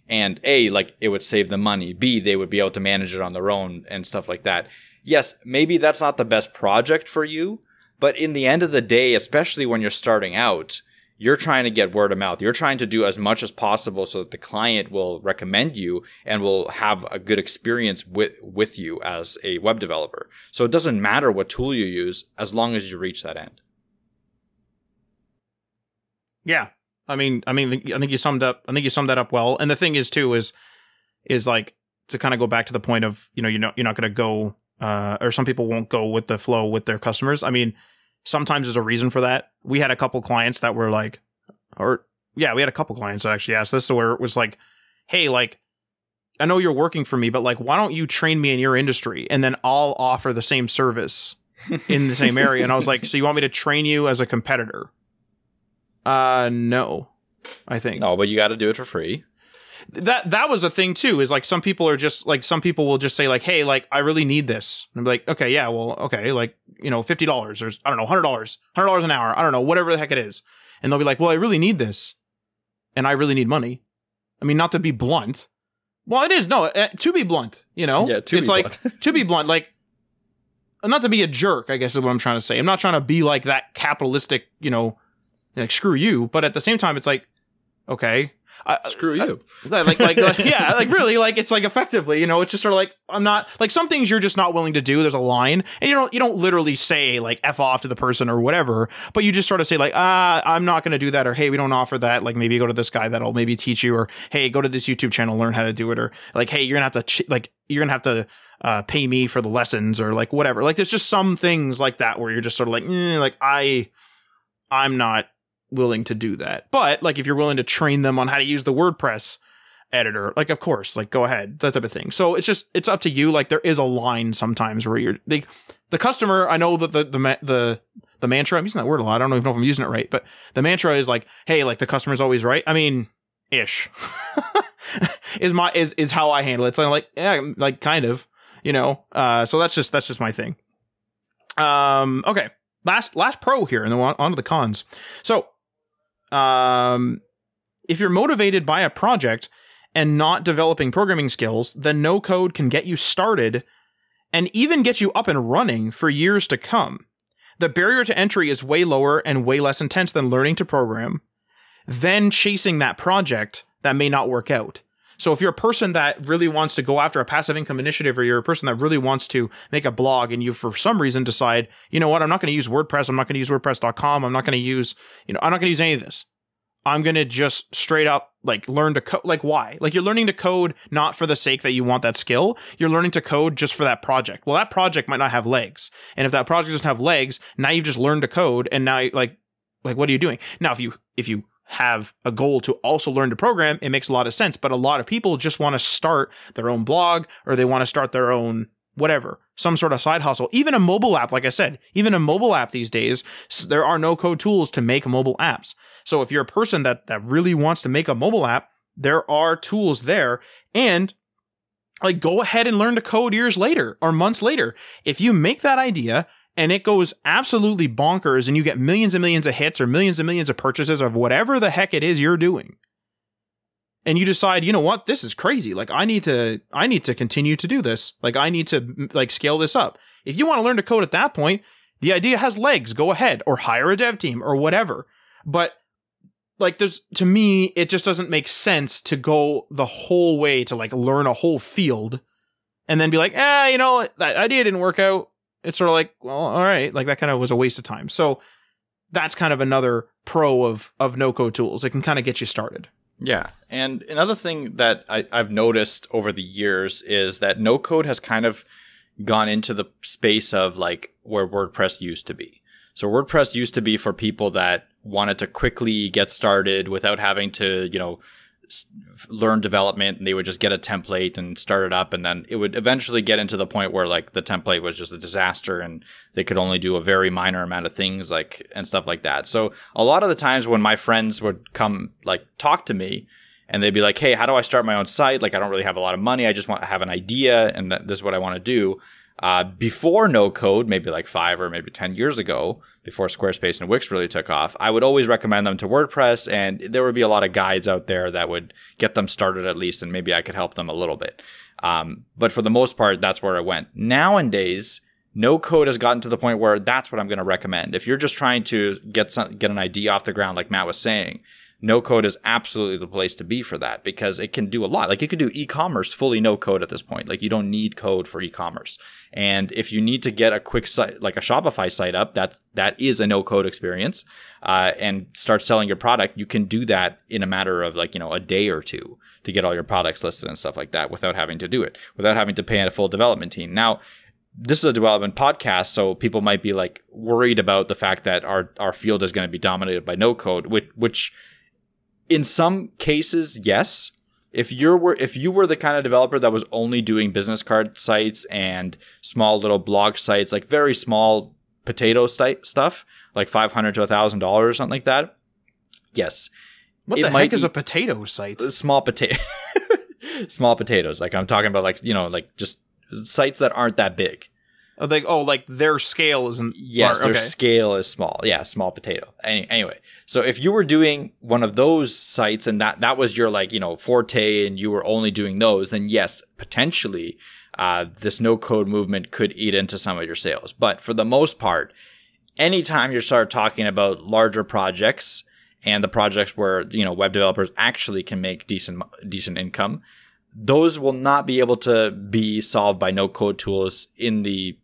[SPEAKER 3] and a like it would save them money b they would be able to manage it on their own and stuff like that yes maybe that's not the best project for you but in the end of the day especially when you're starting out you're trying to get word of mouth you're trying to do as much as possible so that the client will recommend you and will have a good experience with with you as a web developer so it doesn't matter what tool you use as long as you reach that end
[SPEAKER 2] Yeah, I mean, I mean, I think you summed up. I think you summed that up well. And the thing is, too, is is like to kind of go back to the point of you know you're not you're not going to go uh, or some people won't go with the flow with their customers. I mean, sometimes there's a reason for that. We had a couple clients that were like, or yeah, we had a couple clients that actually asked this, so where it was like, hey, like. I know you're working for me, but like, why don't you train me in your industry and then I'll offer the same service in the same area? And I was like, so you want me to train you as a competitor? Uh, no, I think
[SPEAKER 3] no but you got to do it for free
[SPEAKER 2] that that was a thing too. Is like some people are just like some people will just say like, hey, like I really need this. And I'm like, okay, yeah, well, okay, like you know, fifty dollars or I don't know, hundred dollars, hundred dollars an hour, I don't know, whatever the heck it is. And they'll be like, well, I really need this, and I really need money. I mean, not to be blunt. Well, it is no uh, to be blunt. You know,
[SPEAKER 3] Yeah, to
[SPEAKER 2] it's
[SPEAKER 3] be
[SPEAKER 2] like
[SPEAKER 3] blunt.
[SPEAKER 2] to be blunt, like not to be a jerk. I guess is what I'm trying to say. I'm not trying to be like that capitalistic, you know, like screw you. But at the same time, it's like, okay, I,
[SPEAKER 3] screw you
[SPEAKER 2] like, like, like, like, yeah, like really, like it's like effectively, you know, it's just sort of like I'm not like some things you're just not willing to do. There's a line, and you don't you don't literally say like f off to the person or whatever, but you just sort of say like ah, I'm not going to do that, or hey, we don't offer that. Like maybe go to this guy that'll maybe teach you, or hey, go to this YouTube channel, learn how to do it, or like hey, you're gonna have to ch- like you're gonna have to uh, pay me for the lessons, or like whatever. Like there's just some things like that where you're just sort of like eh, like I I'm not willing to do that. But like if you're willing to train them on how to use the WordPress editor, like of course, like go ahead, that type of thing. So it's just it's up to you. Like there is a line sometimes where you're the customer. I know that the the the the mantra. I'm using that word a lot. I don't even know if I'm using it right, but the mantra is like, hey, like the customer's always right. I mean, ish is my is is how I handle it. So I'm like, yeah, like kind of, you know. Uh, so that's just that's just my thing. Um, okay. Last last pro here, and then on to the cons. So um, if you're motivated by a project and not developing programming skills, then no code can get you started and even get you up and running for years to come. The barrier to entry is way lower and way less intense than learning to program, then chasing that project that may not work out. So if you're a person that really wants to go after a passive income initiative or you're a person that really wants to make a blog and you for some reason decide, you know what, I'm not going to use WordPress, I'm not going to use WordPress.com, I'm not going to use, you know, I'm not going to use any of this. I'm going to just straight up like learn to code. Like, why? Like, you're learning to code not for the sake that you want that skill. You're learning to code just for that project. Well, that project might not have legs. And if that project doesn't have legs, now you've just learned to code. And now, like, like, what are you doing? Now, if you, if you, have a goal to also learn to program, it makes a lot of sense. But a lot of people just want to start their own blog or they want to start their own whatever, some sort of side hustle. Even a mobile app, like I said, even a mobile app these days, there are no code tools to make mobile apps. So if you're a person that that really wants to make a mobile app, there are tools there and like go ahead and learn to code years later or months later. If you make that idea and it goes absolutely bonkers and you get millions and millions of hits or millions and millions of purchases of whatever the heck it is you're doing. And you decide you know what? This is crazy. Like i need to i need to continue to do this. Like i need to like scale this up. If you want to learn to code at that point the idea has legs. Go ahead or hire a dev team or whatever. But like there's to me it just doesn't make sense to go the whole way to like learn a whole field and then be like ah you know that idea didn't work out it's sort of like well all right like that kind of was a waste of time so that's kind of another pro of of no code tools it can kind of get you started
[SPEAKER 3] Yeah. And another thing that I, I've noticed over the years is that no code has kind of gone into the space of like where WordPress used to be. So WordPress used to be for people that wanted to quickly get started without having to, you know, learn development and they would just get a template and start it up and then it would eventually get into the point where like the template was just a disaster and they could only do a very minor amount of things like and stuff like that. So a lot of the times when my friends would come like talk to me and they'd be like, "Hey, how do I start my own site? Like I don't really have a lot of money. I just want to have an idea and that this is what I want to do." Uh, before no code, maybe like five or maybe 10 years ago, before Squarespace and Wix really took off, I would always recommend them to WordPress. And there would be a lot of guides out there that would get them started at least. And maybe I could help them a little bit. Um, but for the most part, that's where I went. Nowadays, no code has gotten to the point where that's what I'm going to recommend. If you're just trying to get some, get an idea off the ground, like Matt was saying, no code is absolutely the place to be for that because it can do a lot. Like you could do e-commerce fully no code at this point. Like you don't need code for e-commerce. And if you need to get a quick site, like a Shopify site up, that that is a no code experience, uh, and start selling your product, you can do that in a matter of like you know a day or two to get all your products listed and stuff like that without having to do it, without having to pay a full development team. Now this is a development podcast, so people might be like worried about the fact that our our field is going to be dominated by no code, which which in some cases, yes. If you were if you were the kind of developer that was only doing business card sites and small little blog sites, like very small potato site stuff, like five hundred to thousand dollars or something like that, yes.
[SPEAKER 2] What
[SPEAKER 3] It
[SPEAKER 2] the heck is a potato site?
[SPEAKER 3] Uh, small potato, small potatoes. Like I'm talking about, like you know, like just sites that aren't that big.
[SPEAKER 2] Oh, they, oh, like their scale isn't.
[SPEAKER 3] Yes, their
[SPEAKER 2] okay.
[SPEAKER 3] scale is small. Yeah, small potato. Any, anyway, so if you were doing one of those sites and that that was your like you know forte and you were only doing those, then yes, potentially uh, this no code movement could eat into some of your sales. But for the most part, anytime you start talking about larger projects and the projects where you know web developers actually can make decent decent income, those will not be able to be solved by no code tools in the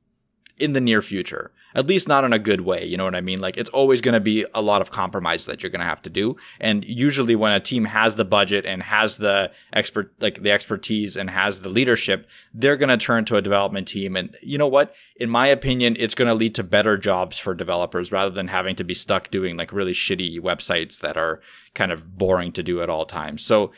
[SPEAKER 3] in the near future. At least not in a good way, you know what I mean? Like it's always going to be a lot of compromise that you're going to have to do. And usually when a team has the budget and has the expert like the expertise and has the leadership, they're going to turn to a development team and you know what? In my opinion, it's going to lead to better jobs for developers rather than having to be stuck doing like really shitty websites that are kind of boring to do at all times. So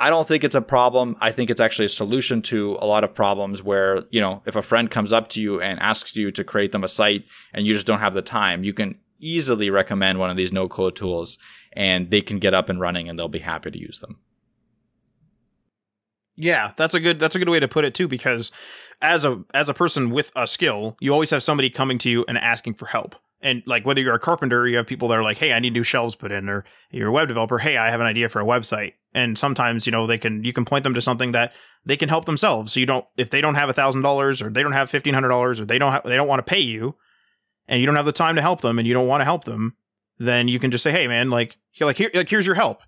[SPEAKER 3] I don't think it's a problem. I think it's actually a solution to a lot of problems where, you know, if a friend comes up to you and asks you to create them a site and you just don't have the time, you can easily recommend one of these no code tools and they can get up and running and they'll be happy to use them.
[SPEAKER 2] Yeah, that's a good that's a good way to put it too because as a as a person with a skill, you always have somebody coming to you and asking for help. And like whether you're a carpenter, you have people that are like, "Hey, I need new shelves put in," or you're a web developer, "Hey, I have an idea for a website." And sometimes, you know, they can you can point them to something that they can help themselves. So you don't if they don't have a thousand dollars or they don't have fifteen hundred dollars or they don't they don't want to pay you, and you don't have the time to help them and you don't want to help them, then you can just say, "Hey, man, like like here like here's your help.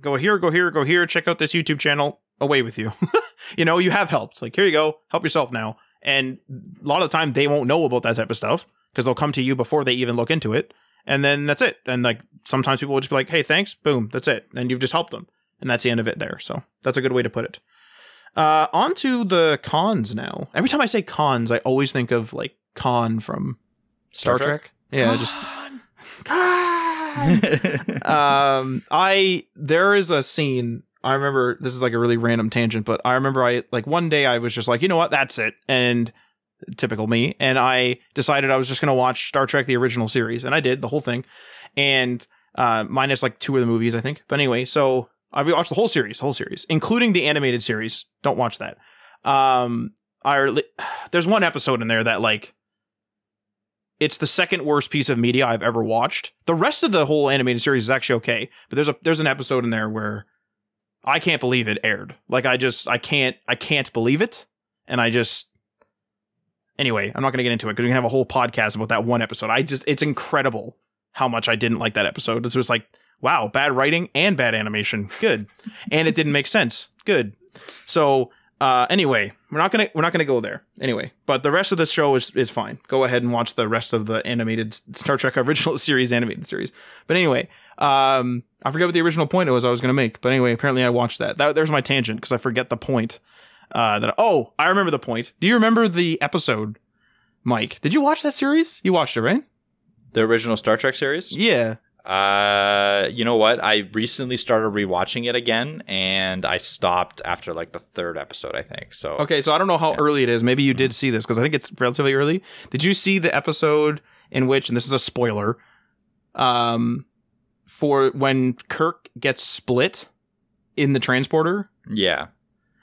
[SPEAKER 2] Go here, go here, go here. Check out this YouTube channel. Away with you." you know, you have helped. Like, here you go, help yourself now. And a lot of the time, they won't know about that type of stuff because they'll come to you before they even look into it. And then that's it. And like sometimes people will just be like, hey, thanks, boom, that's it. And you've just helped them. And that's the end of it there. So that's a good way to put it. Uh, on to the cons now. Every time I say cons, I always think of like Khan from Star,
[SPEAKER 3] Star
[SPEAKER 2] Trek. Yeah, just um i there is a scene i remember this is like a really random tangent but i remember i like one day i was just like you know what that's it and typical me and i decided i was just going to watch star trek the original series and i did the whole thing and uh minus like two of the movies i think but anyway so i watched the whole series whole series including the animated series don't watch that um i there's one episode in there that like it's the second worst piece of media I've ever watched. The rest of the whole animated series is actually okay, but there's a there's an episode in there where I can't believe it aired. Like I just I can't I can't believe it, and I just anyway I'm not gonna get into it because we can have a whole podcast about that one episode. I just it's incredible how much I didn't like that episode. It's just like wow, bad writing and bad animation, good, and it didn't make sense, good. So uh, anyway, we're not gonna we're not gonna go there anyway. But the rest of the show is is fine. Go ahead and watch the rest of the animated Star Trek original series animated series. But anyway, um, I forget what the original point it was I was gonna make. But anyway, apparently I watched that. That there's my tangent because I forget the point. Uh, that oh, I remember the point. Do you remember the episode, Mike? Did you watch that series? You watched it, right?
[SPEAKER 3] the original Star Trek series?
[SPEAKER 2] Yeah.
[SPEAKER 3] Uh, you know what? I recently started rewatching it again, and I stopped after like the third episode, I think. So
[SPEAKER 2] Okay, so I don't know how early it is. Maybe you did see this because I think it's relatively early. Did you see the episode in which, and this is a spoiler, um, for when Kirk gets split in the transporter?
[SPEAKER 3] yeah,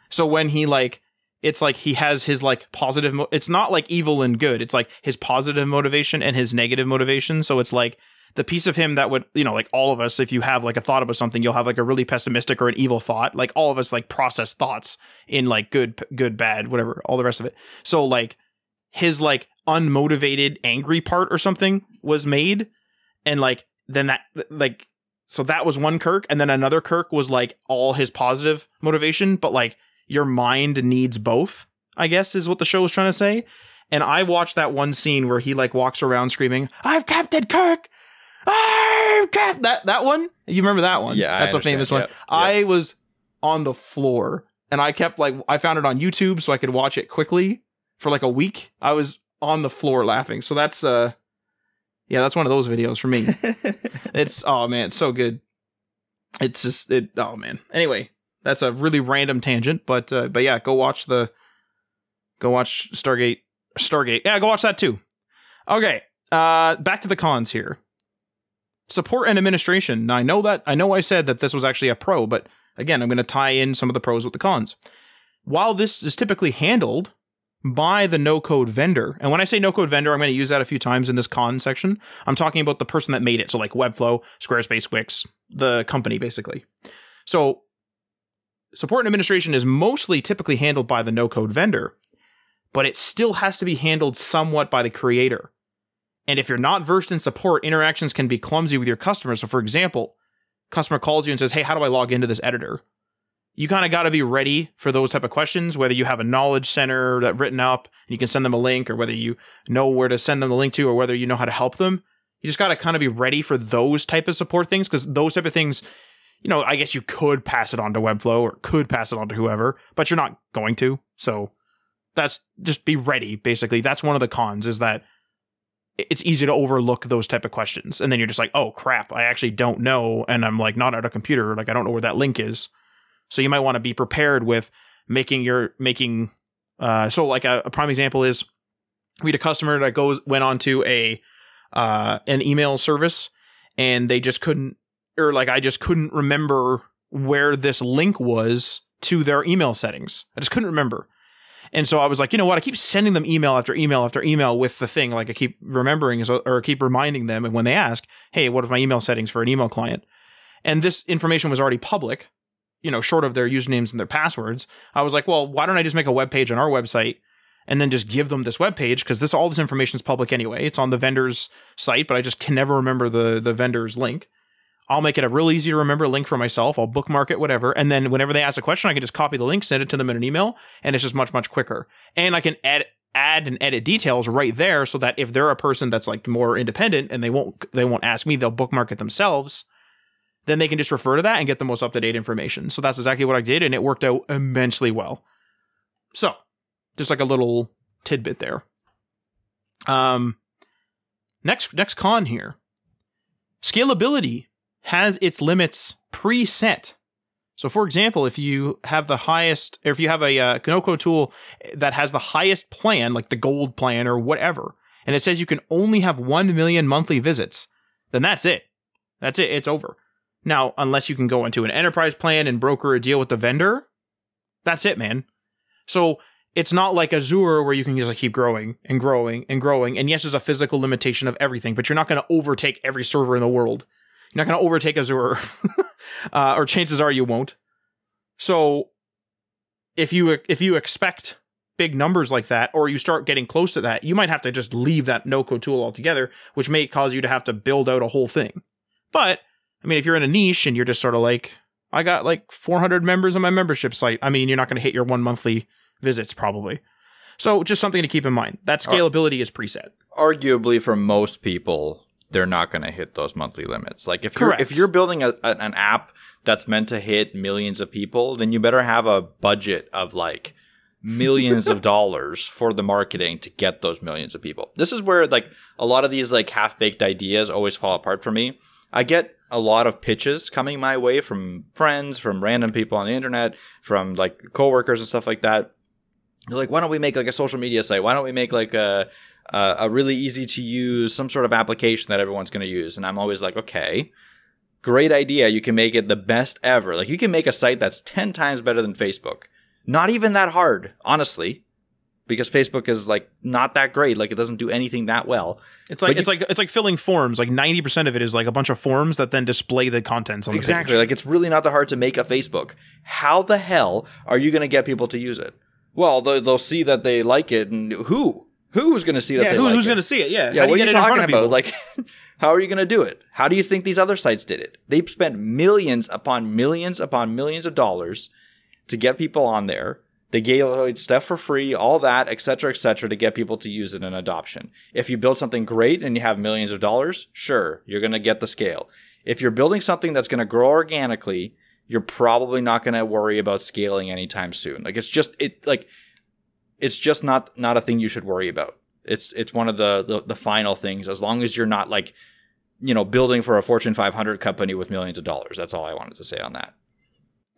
[SPEAKER 2] So when he like it's like he has his like positive it's not like evil and good it's like his positive motivation and his negative motivation. So it's like the piece of him that would you know like all of us if you have like a thought about something you'll have like a really pessimistic or an evil thought. Like all of us like process thoughts in like good good bad whatever all the rest of it. So like his like unmotivated angry part or something was made and like then that like so that was one kirk and then another kirk was like all his positive motivation but like your mind needs both i guess is what the show was trying to say and i watched that one scene where he like walks around screaming i'm captain kirk i'm cap that that one you remember that one
[SPEAKER 3] Yeah,
[SPEAKER 2] that's a famous one
[SPEAKER 3] Yep, yep.
[SPEAKER 2] i was on the floor and i kept like i found it on youtube so i could watch it quickly for like a week i was on the floor laughing so that's uh yeah that's one of those videos for me it's oh man, it's so good. It's just it. Oh man. Anyway, that's a really random tangent, but uh, but yeah, go watch the go watch Stargate. Stargate. Yeah, go watch that too. Okay. Uh, back to the cons here. Support and administration. Now I know that I know I said that this was actually a pro, but again, I'm going to tie in some of the pros with the cons. While this is typically handled by the no code vendor, and when I say no code vendor, I'm going to use that a few times in this con section. I'm talking about the person that made it. So like Webflow, Squarespace, Wix, the company basically. So support and administration is mostly typically handled by the no code vendor, but it still has to be handled somewhat by the creator. And if you're not versed in support, interactions can be clumsy with your customers. So for example, customer calls you and says, "Hey, how do I log into this editor?" You kind of got to be ready for those type of questions, whether you have a knowledge center that written up and you can send them a link or whether you know where to send them the link to or whether you know how to help them. You just got to kind of be ready for those type of support things because those type of things, you know, I guess you could pass it on to Webflow or could pass it on to whoever, but you're not going to. So that's just be ready. Basically, that's one of the cons is that it's easy to overlook those type of questions, and then you're just like, oh crap, I actually don't know, and I'm like not at a computer, like I don't know where that link is. So you might want to be prepared with making your making. Uh, so like a, a prime example is we had a customer that goes went on to a uh, an email service and they just couldn't or like I just couldn't remember where this link was to their email settings. I just couldn't remember. And so I was like, you know what? I keep sending them email after email after email with the thing. Like I keep remembering or keep reminding them. And when they ask, hey, what are my email settings for an email client? And this information was already public, you know, short of their usernames and their passwords. I was like, well, why don't I just make a web page on our website and then just give them this web page because this all this information is public anyway. It's on the vendor's site, but I just can never remember the the vendor's link. I'll make it a real easy to remember link for myself. I'll bookmark it, whatever. And then whenever they ask a question, I can just copy the link, send it to them in an email, and it's just much, much quicker. And I can add add and edit details right there so that if they're a person that's like more independent and they won't they won't ask me, they'll bookmark it themselves, then they can just refer to that and get the most up-to-date information. So that's exactly what I did, and it worked out immensely well. So just like a little tidbit there. Um next next con here. Scalability has its limits preset. So, for example, if you have the highest, or if you have a uh, Kanoko tool that has the highest plan, like the gold plan or whatever, and it says you can only have 1 million monthly visits, then that's it. That's it. It's over. Now, unless you can go into an enterprise plan and broker a deal with the vendor, that's it, man. So, it's not like Azure where you can just like keep growing and growing and growing. And yes, there's a physical limitation of everything, but you're not going to overtake every server in the world. You're not going to overtake Azure, uh, or chances are you won't. So, if you if you expect big numbers like that, or you start getting close to that, you might have to just leave that no code tool altogether, which may cause you to have to build out a whole thing. But I mean, if you're in a niche and you're just sort of like, I got like 400 members on my membership site, I mean, you're not going to hit your one monthly visits probably. So, just something to keep in mind. That scalability is preset.
[SPEAKER 3] arguably for most people they're not going to hit those monthly limits. Like if you're if you're building a, a- an app that's meant to hit millions of people then you better have a budget of like millions of dollars for the marketing to get those millions of people. This is where like a lot of these like half-baked ideas always fall apart for me. I get a lot of pitches coming my way from friends from random people on the internet from like coworkers and stuff like that. They're like, why don't we make like a social media site? Why don't we make like a a, a really easy to use some sort of application that everyone's going to use? And I'm always like, okay, great idea. You can make it the best ever. Like you can make a site that's ten times better than Facebook. Not even that hard, honestly, because Facebook is like not that great. Like it doesn't do anything that well.
[SPEAKER 2] It's like
[SPEAKER 3] But
[SPEAKER 2] it's like it's like filling forms. Like ninety percent of it is like a bunch of forms that then display the contents on
[SPEAKER 3] Exactly. Like it's really not that hard to make a Facebook. How the hell are you going to get people to use it? Well, they'll see that they like it, and who? Who's going to see that
[SPEAKER 2] yeah,
[SPEAKER 3] they
[SPEAKER 2] who,
[SPEAKER 3] like
[SPEAKER 2] who's going to see it? Yeah,
[SPEAKER 3] Yeah,
[SPEAKER 2] How
[SPEAKER 3] what are you talking about? Like, how are you going to do it? How do you think these other sites did it? They spent millions upon millions upon millions of dollars to get people on there. They gave away stuff for free, all that, etc., cetera, et cetera, to get people to use it in adoption. If you build something great and you have millions of dollars, sure, you're going to get the scale. If you're building something that's going to grow organically, you're probably not going to worry about scaling anytime soon. Like it's just it like it's just not not a thing you should worry about. It's it's one of the, the the final things as long as you're not like you know building for a Fortune 500 company with millions of dollars. That's all I wanted to say on that.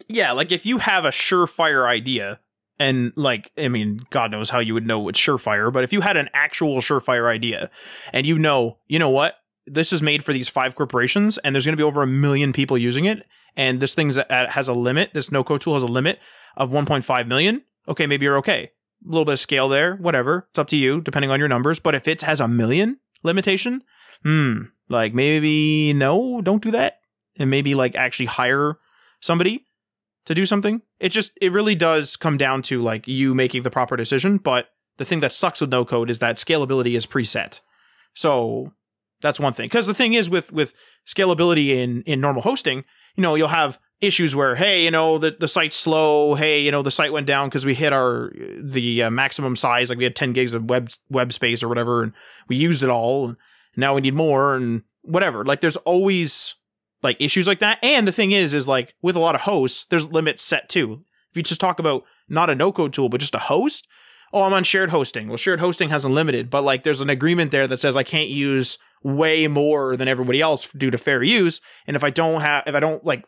[SPEAKER 2] yeah, like if you have a surefire idea, and like I mean, God knows how you would know it's surefire, but if you had an actual surefire idea, and you know, you know what, this is made for these five corporations, and there's going to be over a million people using it, and this thing has a limit. This no code tool has a limit of 1.5 million. Okay, maybe you're okay. A little bit of scale there, whatever. It's up to you, depending on your numbers. But if it has a million limitation, hmm, like maybe no, don't do that, and maybe like actually hire somebody to do something. It just it really does come down to like you making the proper decision. But the thing that sucks with no code is that scalability is preset. So that's one thing. Because the thing is with with scalability in in normal hosting, you know, you'll have issues where hey, you know, the the site's slow. Hey, you know, the site went down because we hit our the uh, maximum size. Like we had 10 gigs of web web space or whatever, and we used it all. And now we need more and whatever. Like there's always like issues like that. And the thing is, is like with a lot of hosts, there's limits set too. If you just talk about not a no code tool, but just a host, oh, I'm on shared hosting. Well, shared hosting has unlimited, but like there's an agreement there that says I can't use way more than everybody else due to fair use. And if I don't have, if I don't like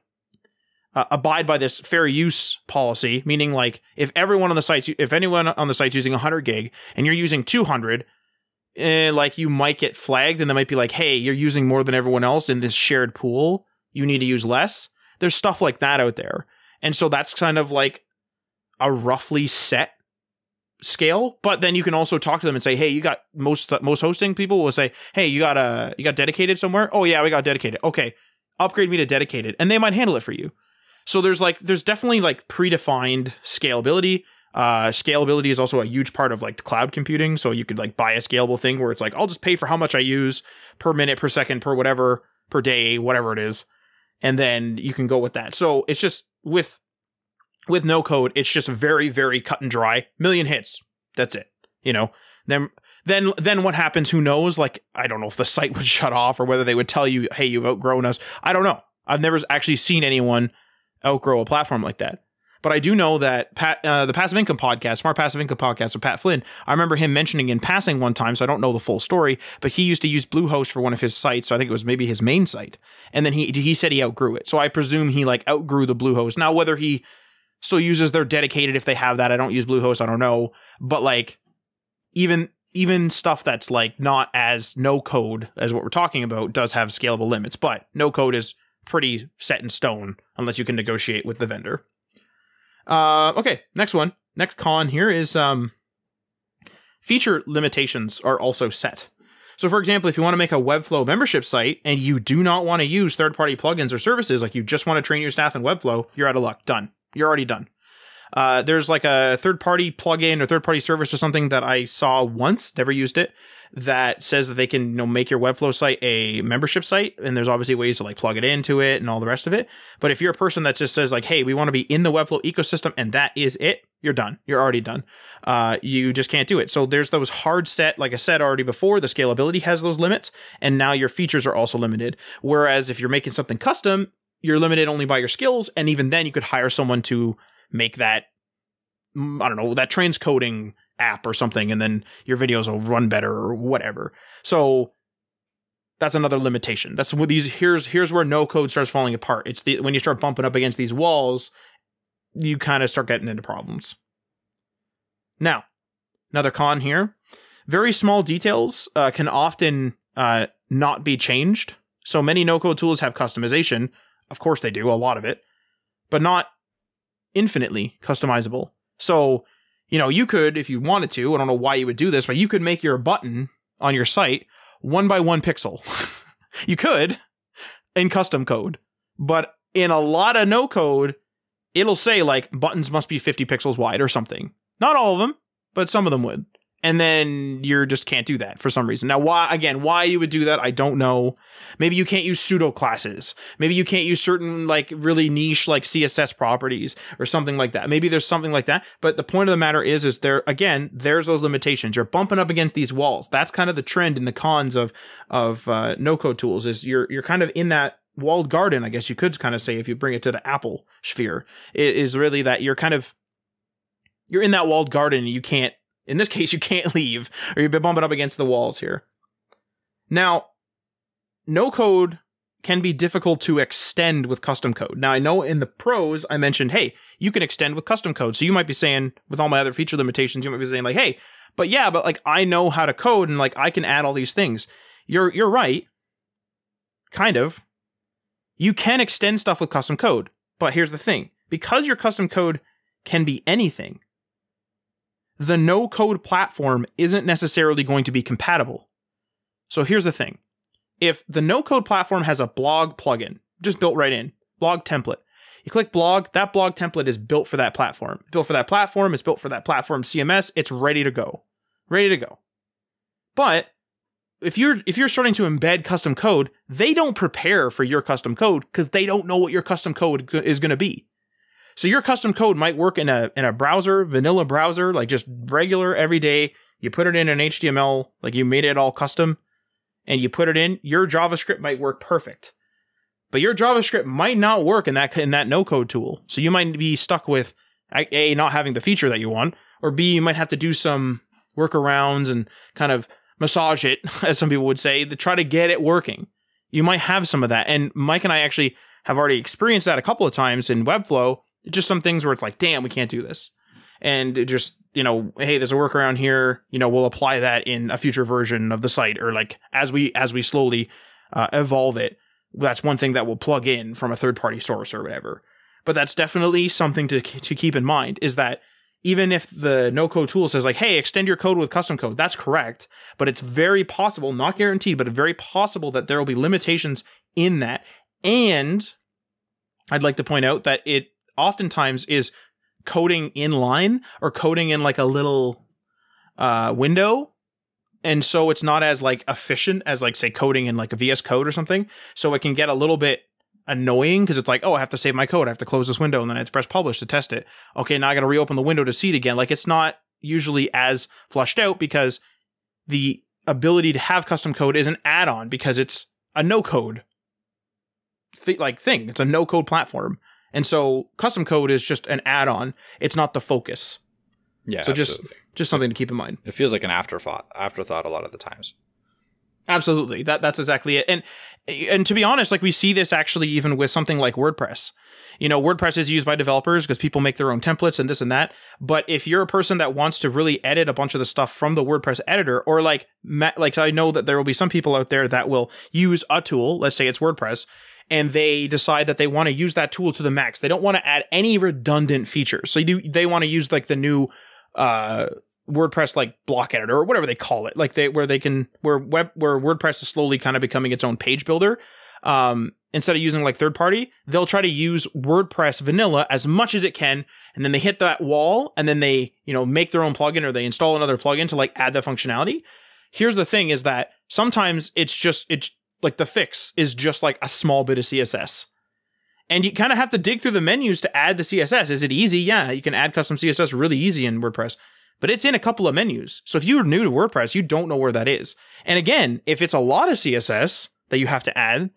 [SPEAKER 2] uh, abide by this fair use policy, meaning like if everyone on the site, if anyone on the site's using 100 gig and you're using 200, eh, like you might get flagged and they might be like, hey, you're using more than everyone else in this shared pool. You need to use less. There's stuff like that out there. And so that's kind of like a roughly set scale but then you can also talk to them and say hey you got most most hosting people will say hey you got a you got dedicated somewhere oh yeah we got dedicated okay upgrade me to dedicated and they might handle it for you so there's like there's definitely like predefined scalability. Uh scalability is also a huge part of like cloud computing. So you could like buy a scalable thing where it's like i'll just pay for how much i use per minute per second per whatever per day whatever it is. And then you can go with that. So it's just with with no code it's just very very cut and dry. Million hits. That's it you know? Then then then what happens? Who knows? Like i don't know if the site would shut off or whether they would tell you hey you've outgrown us. I don't know. I've never actually seen anyone outgrow a platform like that but I do know that Pat, uh, the Passive Income podcast, Smart Passive Income podcast of Pat Flynn, I remember him mentioning in passing one time, so I don't know the full story, but he used to use Bluehost for one of his sites. So I think it was maybe his main site. And then he he said he outgrew it. So I presume he like outgrew the Bluehost. Now, whether he still uses their dedicated if they have that, I don't use Bluehost, I don't know. But like even even stuff that's like not as no code as what we're talking about does have scalable limits, but no code is pretty set in stone unless you can negotiate with the vendor. Uh, okay, next one. Next con here is um, feature limitations are also set. So, for example, if you want to make a Webflow membership site and you do not want to use third party plugins or services, like you just want to train your staff in Webflow, you're out of luck. Done. You're already done. Uh, there's like a third party plugin or third party service or something that I saw once, never used it, that says that they can you know make your Webflow site a membership site, and there's obviously ways to like plug it into it and all the rest of it. But if you're a person that just says like, "Hey, we want to be in the Webflow ecosystem," and that is it, you're done. You're already done. Uh, you just can't do it. So there's those hard set, like I said already before, the scalability has those limits, and now your features are also limited. Whereas if you're making something custom, you're limited only by your skills, and even then you could hire someone to make that mm, I don't know, that transcoding app or something, and then your videos will run better or whatever. So that's another limitation. That's what these here's here's where no code starts falling apart. It's the when you start bumping up against these walls, you kind of start getting into problems. Now, another con here. Very small details uh, can often uh, not be changed. So many no code tools have customization. Of course, they do, a lot of it, but not infinitely customizable. So, you know, you could, if you wanted to, I don't know why you would do this, but you could make your button on your site one by one pixel. you could in custom code, but in a lot of no code, it'll say like buttons must be 50 pixels wide or something. Not all of them, but some of them would and then you just can't do that for some reason. Now, why again? Why you would do that? I don't know. Maybe you can't use pseudo classes. Maybe you can't use certain like really niche like CSS properties or something like that. Maybe there's something like that. But the point of the matter is, is there again? There's those limitations. You're bumping up against these walls. That's kind of the trend in the cons of of uh, no code tools. Is you're you're kind of in that walled garden, I guess you could kind of say if you bring it to the Apple sphere, is really that you're kind of you're in that walled garden and you can't in this case, you can't leave, or you've been bumping up against the walls here. Now, no code can be difficult to extend with custom code. Now, I know in the pros, I mentioned, hey, you can extend with custom code. So you might be saying, with all my other feature limitations, you might be saying, like, hey, but yeah, but like I know how to code and like I can add all these things. You're you're right. Kind of. You can extend stuff with custom code. But here's the thing. Because your custom code can be anything, the no code platform isn't necessarily going to be compatible. So here's the thing if the no code platform has a blog plugin just built right in, blog template, you click blog, that blog template is built for that platform. Built for that platform, it's built for that platform CMS, it's ready to go. Ready to go. But if you're if you're starting to embed custom code, they don't prepare for your custom code because they don't know what your custom code is going to be. So your custom code might work in a in a browser, vanilla browser, like just regular everyday. You put it in an HTML, like you made it all custom, and you put it in. Your JavaScript might work perfect, but your JavaScript might not work in that in that no code tool. So you might be stuck with a not having the feature that you want, or b you might have to do some workarounds and kind of massage it, as some people would say, to try to get it working. You might have some of that, and Mike and I actually have already experienced that a couple of times in Webflow just some things where it's like, damn, we can't do this. And just, you know, hey, there's a workaround here. You know, we'll apply that in a future version of the site, or like as we as we slowly uh, evolve it. That's one thing that will plug in from a third party source or whatever. But that's definitely something to to keep in mind is that even if the no code tool says like, hey, extend your code with custom code, that's correct. But it's very possible, not guaranteed, but very possible that there will be limitations in that. And I'd like to point out that it oftentimes is coding in line or coding in like a little uh, window and so it's not as like efficient as like say coding in like a VS Code or something. So it can get a little bit annoying because it's like, oh, I have to save my code. I have to close this window and then I have to press publish to test it. Okay, now I got to reopen the window to see it again. Like it's not usually as flushed out because the ability to have custom code is an add-on because it's a no code like thing. It's a no code platform. And so custom code is just an add-on. It's not the focus.
[SPEAKER 3] Yeah.
[SPEAKER 2] So absolutely. just just something to keep in mind.
[SPEAKER 3] It feels like an afterthought afterthought a lot of the times.
[SPEAKER 2] Absolutely. That that's exactly it. And and to be honest, like we see this actually even with something like WordPress. You know, WordPress is used by developers because people make their own templates and this and that. But if you're a person that wants to really edit a bunch of the stuff from the WordPress editor, or like like I know that there will be some people out there that will use a tool, let's say it's WordPress, and they decide that they want to use that tool to the max. They don't want to add any redundant features. So do, they want to use like the new uh, WordPress like block editor or whatever they call it, like they where they can where web where WordPress is slowly kind of becoming its own page builder. Um, instead of using like third party, they'll try to use WordPress vanilla as much as it can, and then they hit that wall, and then they you know make their own plugin or they install another plugin to like add that functionality. Here's the thing: is that sometimes it's just it's like the fix is just like a small bit of CSS. And you kind of have to dig through the menus to add the CSS. Is it easy? Yeah, you can add custom CSS really easy in WordPress, but it's in a couple of menus. So if you're new to WordPress, you don't know where that is. And again, if it's a lot of CSS that you have to add,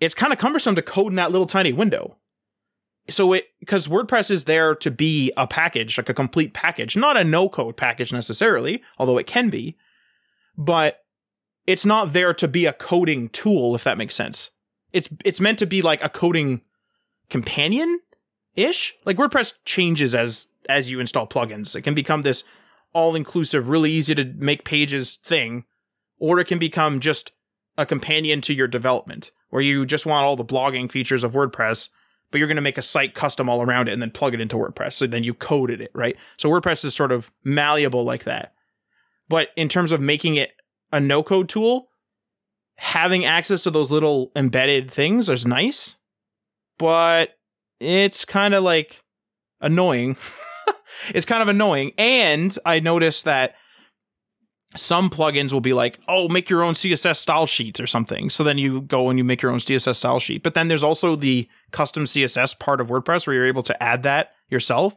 [SPEAKER 2] it's kind of cumbersome to code in that little tiny window. So it because WordPress is there to be a package, like a complete package, not a no code package necessarily, although it can be. But it's not there to be a coding tool, if that makes sense. It's it's meant to be like a coding companion ish. Like WordPress changes as as you install plugins. It can become this all inclusive, really easy to make pages thing, or it can become just a companion to your development, where you just want all the blogging features of WordPress, but you're going to make a site custom all around it and then plug it into WordPress. So then you coded it, right? So WordPress is sort of malleable like that. But in terms of making it a no code tool, having access to those little embedded things is nice, but it's kind of like annoying. it's kind of annoying. And I noticed that some plugins will be like, oh, make your own CSS style sheets or something. So then you go and you make your own CSS style sheet. But then there's also the custom CSS part of WordPress where you're able to add that yourself.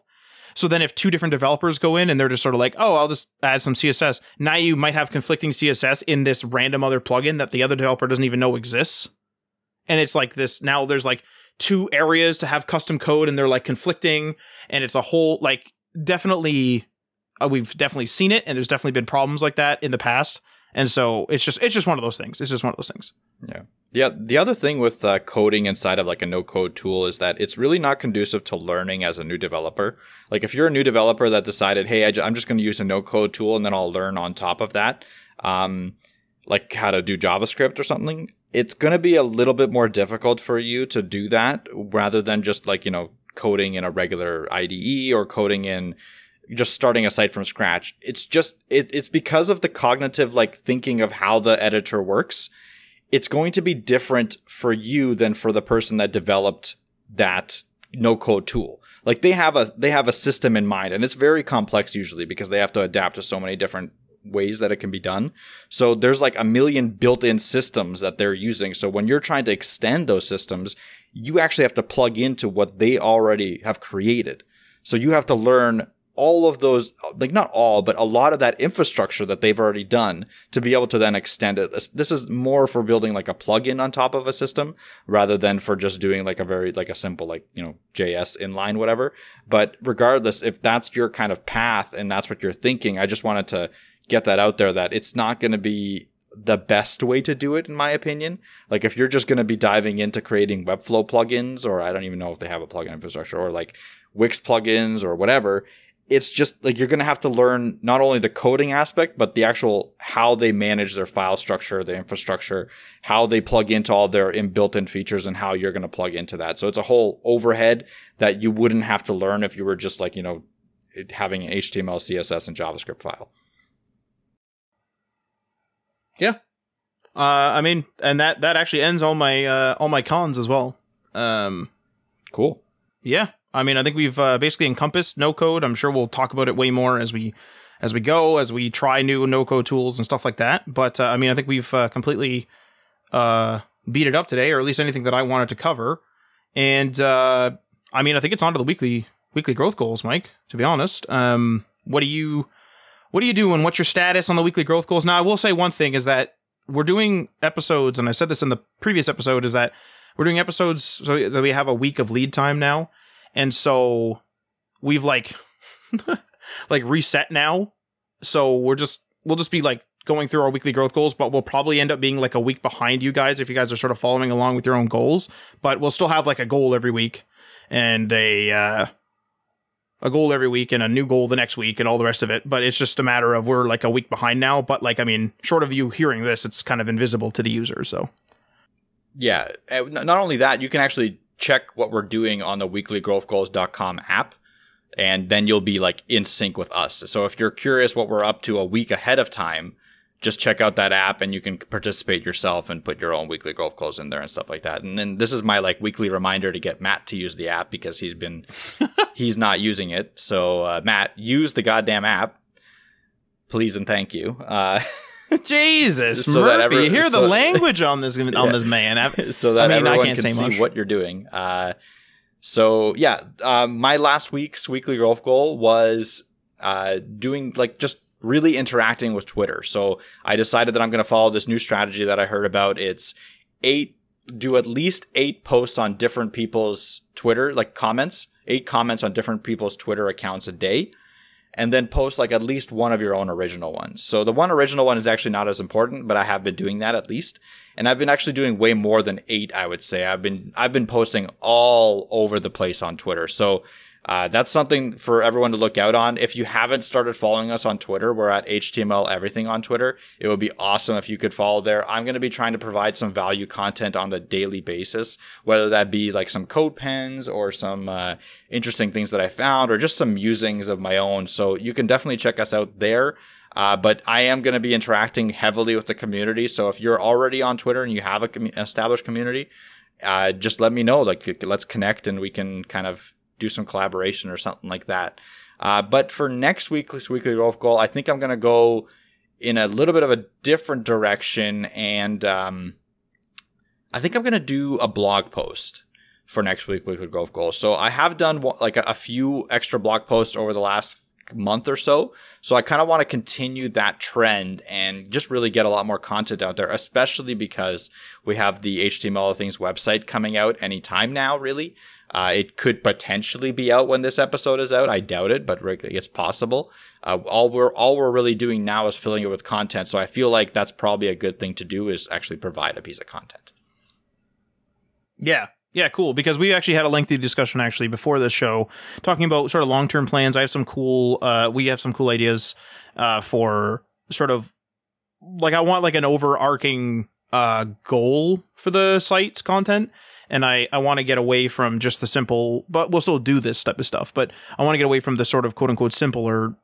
[SPEAKER 2] So then if two different developers go in and they're just sort of like, oh, I'll just add some CSS. Now you might have conflicting CSS in this random other plugin that the other developer doesn't even know exists. And it's like this now there's like two areas to have custom code and they're like conflicting and it's a whole like definitely uh, we've definitely seen it and there's definitely been problems like that in the past. And so it's just it's just one of those things. It's just one of those things.
[SPEAKER 3] Yeah. Yeah. The other thing with uh, coding inside of like a no code tool is that it's really not conducive to learning as a new developer. Like if you're a new developer that decided, hey, I'm just going to use a no code tool and then I'll learn on top of that, um, like how to do JavaScript or something, it's going to be a little bit more difficult for you to do that rather than just like, you know, coding in a regular IDE or coding in just starting a site from scratch. It's just it, it's because of the cognitive like thinking of how the editor works. It's going to be different for you than for the person that developed that no code tool. Like they have a they have a system in mind and it's very complex usually because they have to adapt to so many different ways that it can be done. So there's like a million built-in systems that they're using. So when you're trying to extend those systems, you actually have to plug into what they already have created. So you have to learn all of those, like not all, but a lot of that infrastructure that they've already done to be able to then extend it. This, is more for building like a plugin on top of a system rather than for just doing like a very, like a simple, like, you know, JS inline, whatever. But regardless, if that's your kind of path and that's what you're thinking, I just wanted to get that out there that it's not going to be the best way to do it in my opinion. Like if you're just going to be diving into creating Webflow plugins or I don't even know if they have a plugin infrastructure or like Wix plugins or whatever, it's just like you're going to have to learn not only the coding aspect but the actual how they manage their file structure the infrastructure how they plug into all their built-in features and how you're going to plug into that. So it's a whole overhead that you wouldn't have to learn if you were just like you know having an html css and javascript file.
[SPEAKER 2] Yeah. Uh, i mean and that that actually ends all my uh, all my cons as well. Um
[SPEAKER 3] cool.
[SPEAKER 2] yeah I mean, I think we've uh, basically encompassed no code. I'm sure we'll talk about it way more as we as we go, as we try new no code tools and stuff like that. But uh, I mean, I think we've uh, completely uh, beat it up today, or at least anything that I wanted to cover. And uh, I mean, I think it's on to the weekly weekly growth goals, Mike. To be honest, um, what do you what are you doing? And what's your status on the weekly growth goals? Now, I will say one thing is that we're doing episodes, and I said this in the previous episode, is that we're doing episodes so that we have a week of lead time now and so we've like like reset now. So we're just we'll just be like going through our weekly growth goals but we'll probably end up being like a week behind you guys if you guys are sort of following along with your own goals. But we'll still have like a goal every week and a uh a goal every week and a new goal the next week and all the rest of it. But it's just a matter of we're like a week behind now. But like i mean short of you hearing this it's kind of invisible to the user so.
[SPEAKER 3] Yeah. Not only that you can actually check what we're doing on the weeklygrowthgoals.com app and then you'll be like in sync with us. So if you're curious what we're up to a week ahead of time, just check out that app and you can participate yourself and put your own weekly growth goals in there and stuff like that. And then this is my like weekly reminder to get Matt to use the app because he's been he's not using it. So uh, Matt, use the goddamn app, please and thank you. Uh,
[SPEAKER 2] Jesus, so Murphy, every, hear so, the language on this on yeah. this man.
[SPEAKER 3] so that I mean, everyone can see much. what you're doing. Uh, so yeah, uh, my last week's weekly growth goal was uh, doing like just really interacting with Twitter. So I decided that I'm going to follow this new strategy that I heard about. It's eight, do at least eight posts on different people's Twitter, like comments, eight comments on different people's Twitter accounts a day and then post like at least one of your own original ones. So the one original one is actually not as important, but I have been doing that at least. And I've been actually doing way more than 8, I would say. I've been I've been posting all over the place on Twitter. So Uh, that's something for everyone to look out on. If you haven't started following us on Twitter, we're at HTML Everything on Twitter. It would be awesome if you could follow there. I'm going to be trying to provide some value content on the daily basis, whether that be like some code pens or some uh, interesting things that I found or just some musings of my own. So you can definitely check us out there. Uh, but I am going to be interacting heavily with the community. So if you're already on Twitter and you have a com- established community, uh, just let me know. Like, let's connect and we can kind of do some collaboration or something like that. Uh, but for next week's weekly golf goal, I think I'm going to go in a little bit of a different direction, and um, I think I'm going to do a blog post for next week weekly golf goal. So I have done like a, few extra blog posts over the last month or so. So I kind of want to continue that trend and just really get a lot more content out there, especially because we have the HTML Things website coming out anytime now, really. Uh, it could potentially be out when this episode is out. I doubt it, but it's possible. Uh, all we're all we're really doing now is filling it with content. So I feel like that's probably a good thing to do is actually provide a piece of content.
[SPEAKER 2] Yeah, yeah, cool. Because we actually had a lengthy discussion actually before this show, talking about sort of long term plans. I have some cool. Uh, we have some cool ideas uh, for sort of like I want like an overarching uh, goal for the site's content and I, I want to get away from just the simple, but we'll still do this type of stuff, but I want to get away from the sort of quote unquote simple or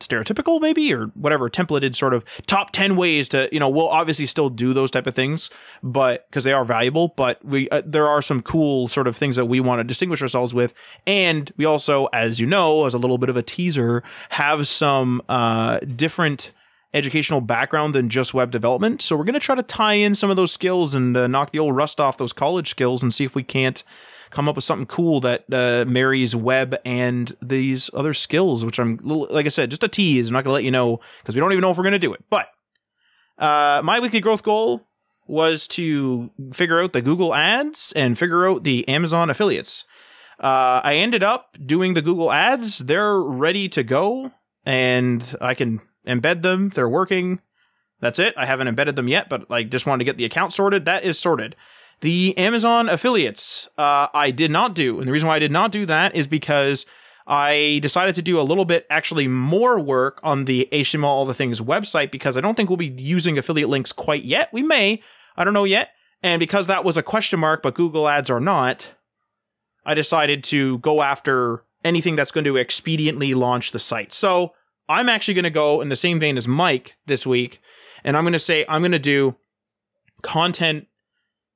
[SPEAKER 2] stereotypical maybe or whatever templated sort of top 10 ways to you know we'll obviously still do those type of things but because they are valuable but we uh, there are some cool sort of things that we want to distinguish ourselves with and we also as you know as a little bit of a teaser have some uh different educational background than just web development. So we're going to try to tie in some of those skills and uh, knock the old rust off those college skills and see if we can't come up with something cool that uh, marries web and these other skills, which I'm, like I said, just a tease. I'm not going to let you know because we don't even know if we're going to do it. But uh, my weekly growth goal was to figure out the Google ads and figure out the Amazon affiliates. Uh, I ended up doing the Google ads. They're ready to go and I can embed them. They're working. That's it. I haven't embedded them yet, but like just wanted to get the account sorted. That is sorted. The Amazon affiliates, uh, I did not do, and the reason why I did not do that is because I decided to do a little bit actually more work on the HTML All the Things website because I don't think we'll be using affiliate links quite yet. We may, I don't know yet. And because that was a question mark, but Google Ads are not, I decided to go after anything that's going to expediently launch the site. So I'm actually going to go in the same vein as Mike this week, and I'm going to say I'm going to do content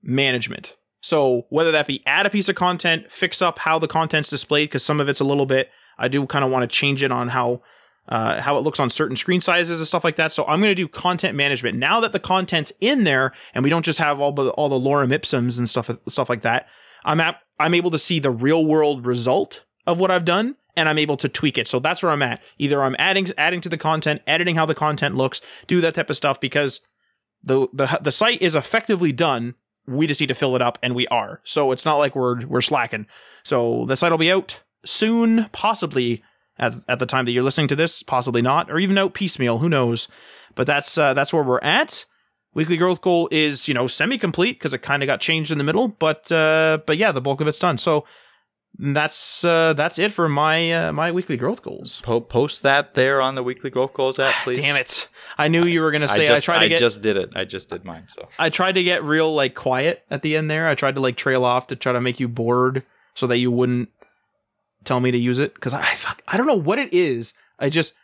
[SPEAKER 2] management. So whether that be add a piece of content, fix up how the content's displayed, because some of it's a little bit, I do kind of want to change it on how uh, how it looks on certain screen sizes and stuff like that. So I'm going to do content management now that the content's in there, and we don't just have all the all the lorem ipsums and stuff stuff like that. I'm at, I'm able to see the real world result of what I've done, and I'm able to tweak it. So that's where I'm at. Either I'm adding adding to the content, editing how the content looks, do that type of stuff because the the the site is effectively done. We just need to fill it up, and we are. So it's not like we're we're slacking. So the site will be out soon, possibly at, at the time that you're listening to this, possibly not, or even out piecemeal. Who knows? But that's uh, that's where we're at. Weekly growth goal is you know semi complete because it kind of got changed in the middle, but uh, but yeah, the bulk of it's done. So that's uh, that's it for my uh, my weekly growth goals.
[SPEAKER 3] Po- post that there on the weekly growth goals app, please.
[SPEAKER 2] Damn it! I knew you were gonna say.
[SPEAKER 3] I, just,
[SPEAKER 2] I tried to
[SPEAKER 3] I
[SPEAKER 2] get.
[SPEAKER 3] just did it. I just did mine. So
[SPEAKER 2] I tried to get real like quiet at the end there. I tried to like trail off to try to make you bored so that you wouldn't tell me to use it because I fuck, I don't know what it is. I just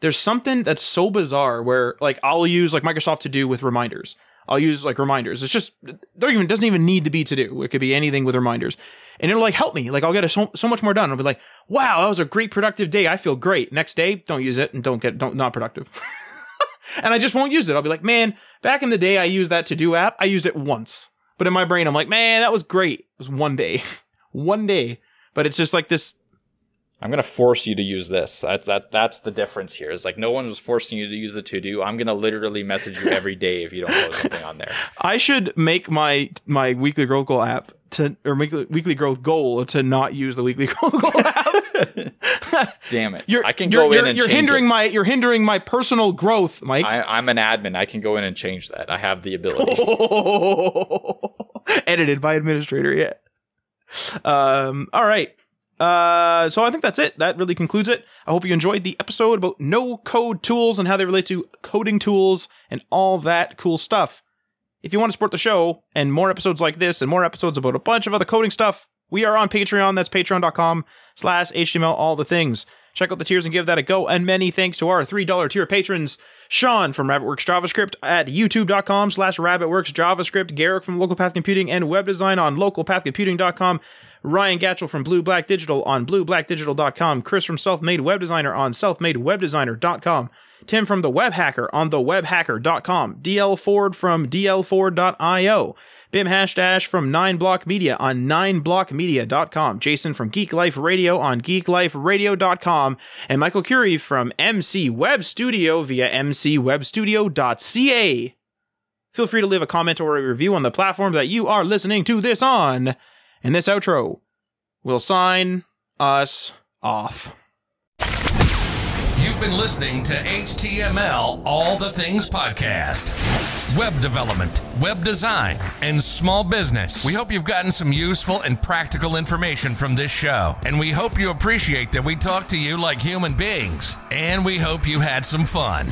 [SPEAKER 2] there's something that's so bizarre where like I'll use like Microsoft to do with reminders. I'll use like reminders. It's just there even doesn't even need to be to do. It could be anything with reminders, and it'll like help me. Like I'll get a, so so much more done. I'll be like, wow, that was a great productive day. I feel great. Next day, don't use it and don't get don't not productive. and I just won't use it. I'll be like, man, back in the day, I used that to do app. I used it once, but in my brain, I'm like, man, that was great. It was one day, one day. But it's just like this
[SPEAKER 3] I'm gonna force you to use this. That's that. That's the difference here. Is like no one was forcing you to use the to do. I'm gonna literally message you every day if you don't post something on there.
[SPEAKER 2] I should make my my weekly growth goal app to or make weekly growth goal to not use the weekly growth goal app.
[SPEAKER 3] Damn it!
[SPEAKER 2] You're,
[SPEAKER 3] I can
[SPEAKER 2] you're,
[SPEAKER 3] go
[SPEAKER 2] you're,
[SPEAKER 3] in and
[SPEAKER 2] you're
[SPEAKER 3] change
[SPEAKER 2] hindering
[SPEAKER 3] it.
[SPEAKER 2] my you're hindering my personal growth, Mike.
[SPEAKER 3] I, I'm an admin. I can go in and change that. I have the ability.
[SPEAKER 2] Edited by administrator, yeah. Um, all right. Uh, so I think that's it. That really concludes it. I hope you enjoyed the episode about no code tools and how they relate to coding tools and all that cool stuff. If you want to support the show and more episodes like this and more episodes about a bunch of other coding stuff, we are on Patreon. That's patreon.com slash HTML all the things. Check out the tiers and give that a go. And many thanks to our $3 tier patrons. Sean from RabbitWorks JavaScript at youtube.com slash RabbitWorks JavaScript. Garrick from Local Path Computing and Web Design on localpathcomputing.com. Ryan Gatchell from Blue Black Digital on blueblackdigital.com. Chris from Self-Made Web Designer on selfmadewebdesigner.com. Tim from The Web Hacker on thewebhacker.com. DL Ford from dlford.io. Bim Hashdash from 9block Media on 9blockmedia.com. Jason from Geek Life Radio on geekliferadio.com. And Michael Curie from MC Web Studio via mcwebstudio.ca. Feel free to leave a comment or a review on the platform that you are listening to this on. And this outro will sign us off.
[SPEAKER 1] You've been listening to HTML All the Things Podcast. Web development, web design, and small business. We hope you've gotten some useful and practical information from this show. And we hope you appreciate that we talk to you like human beings. And we hope you had some fun.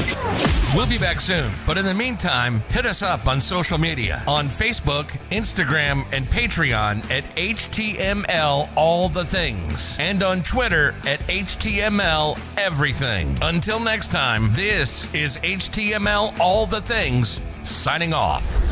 [SPEAKER 1] We'll be back soon. But in the meantime, hit us up on social media on Facebook, Instagram, and Patreon at HTML All the Things. And on Twitter at HTML Everything. Until next time, this is HTML All the Things signing off.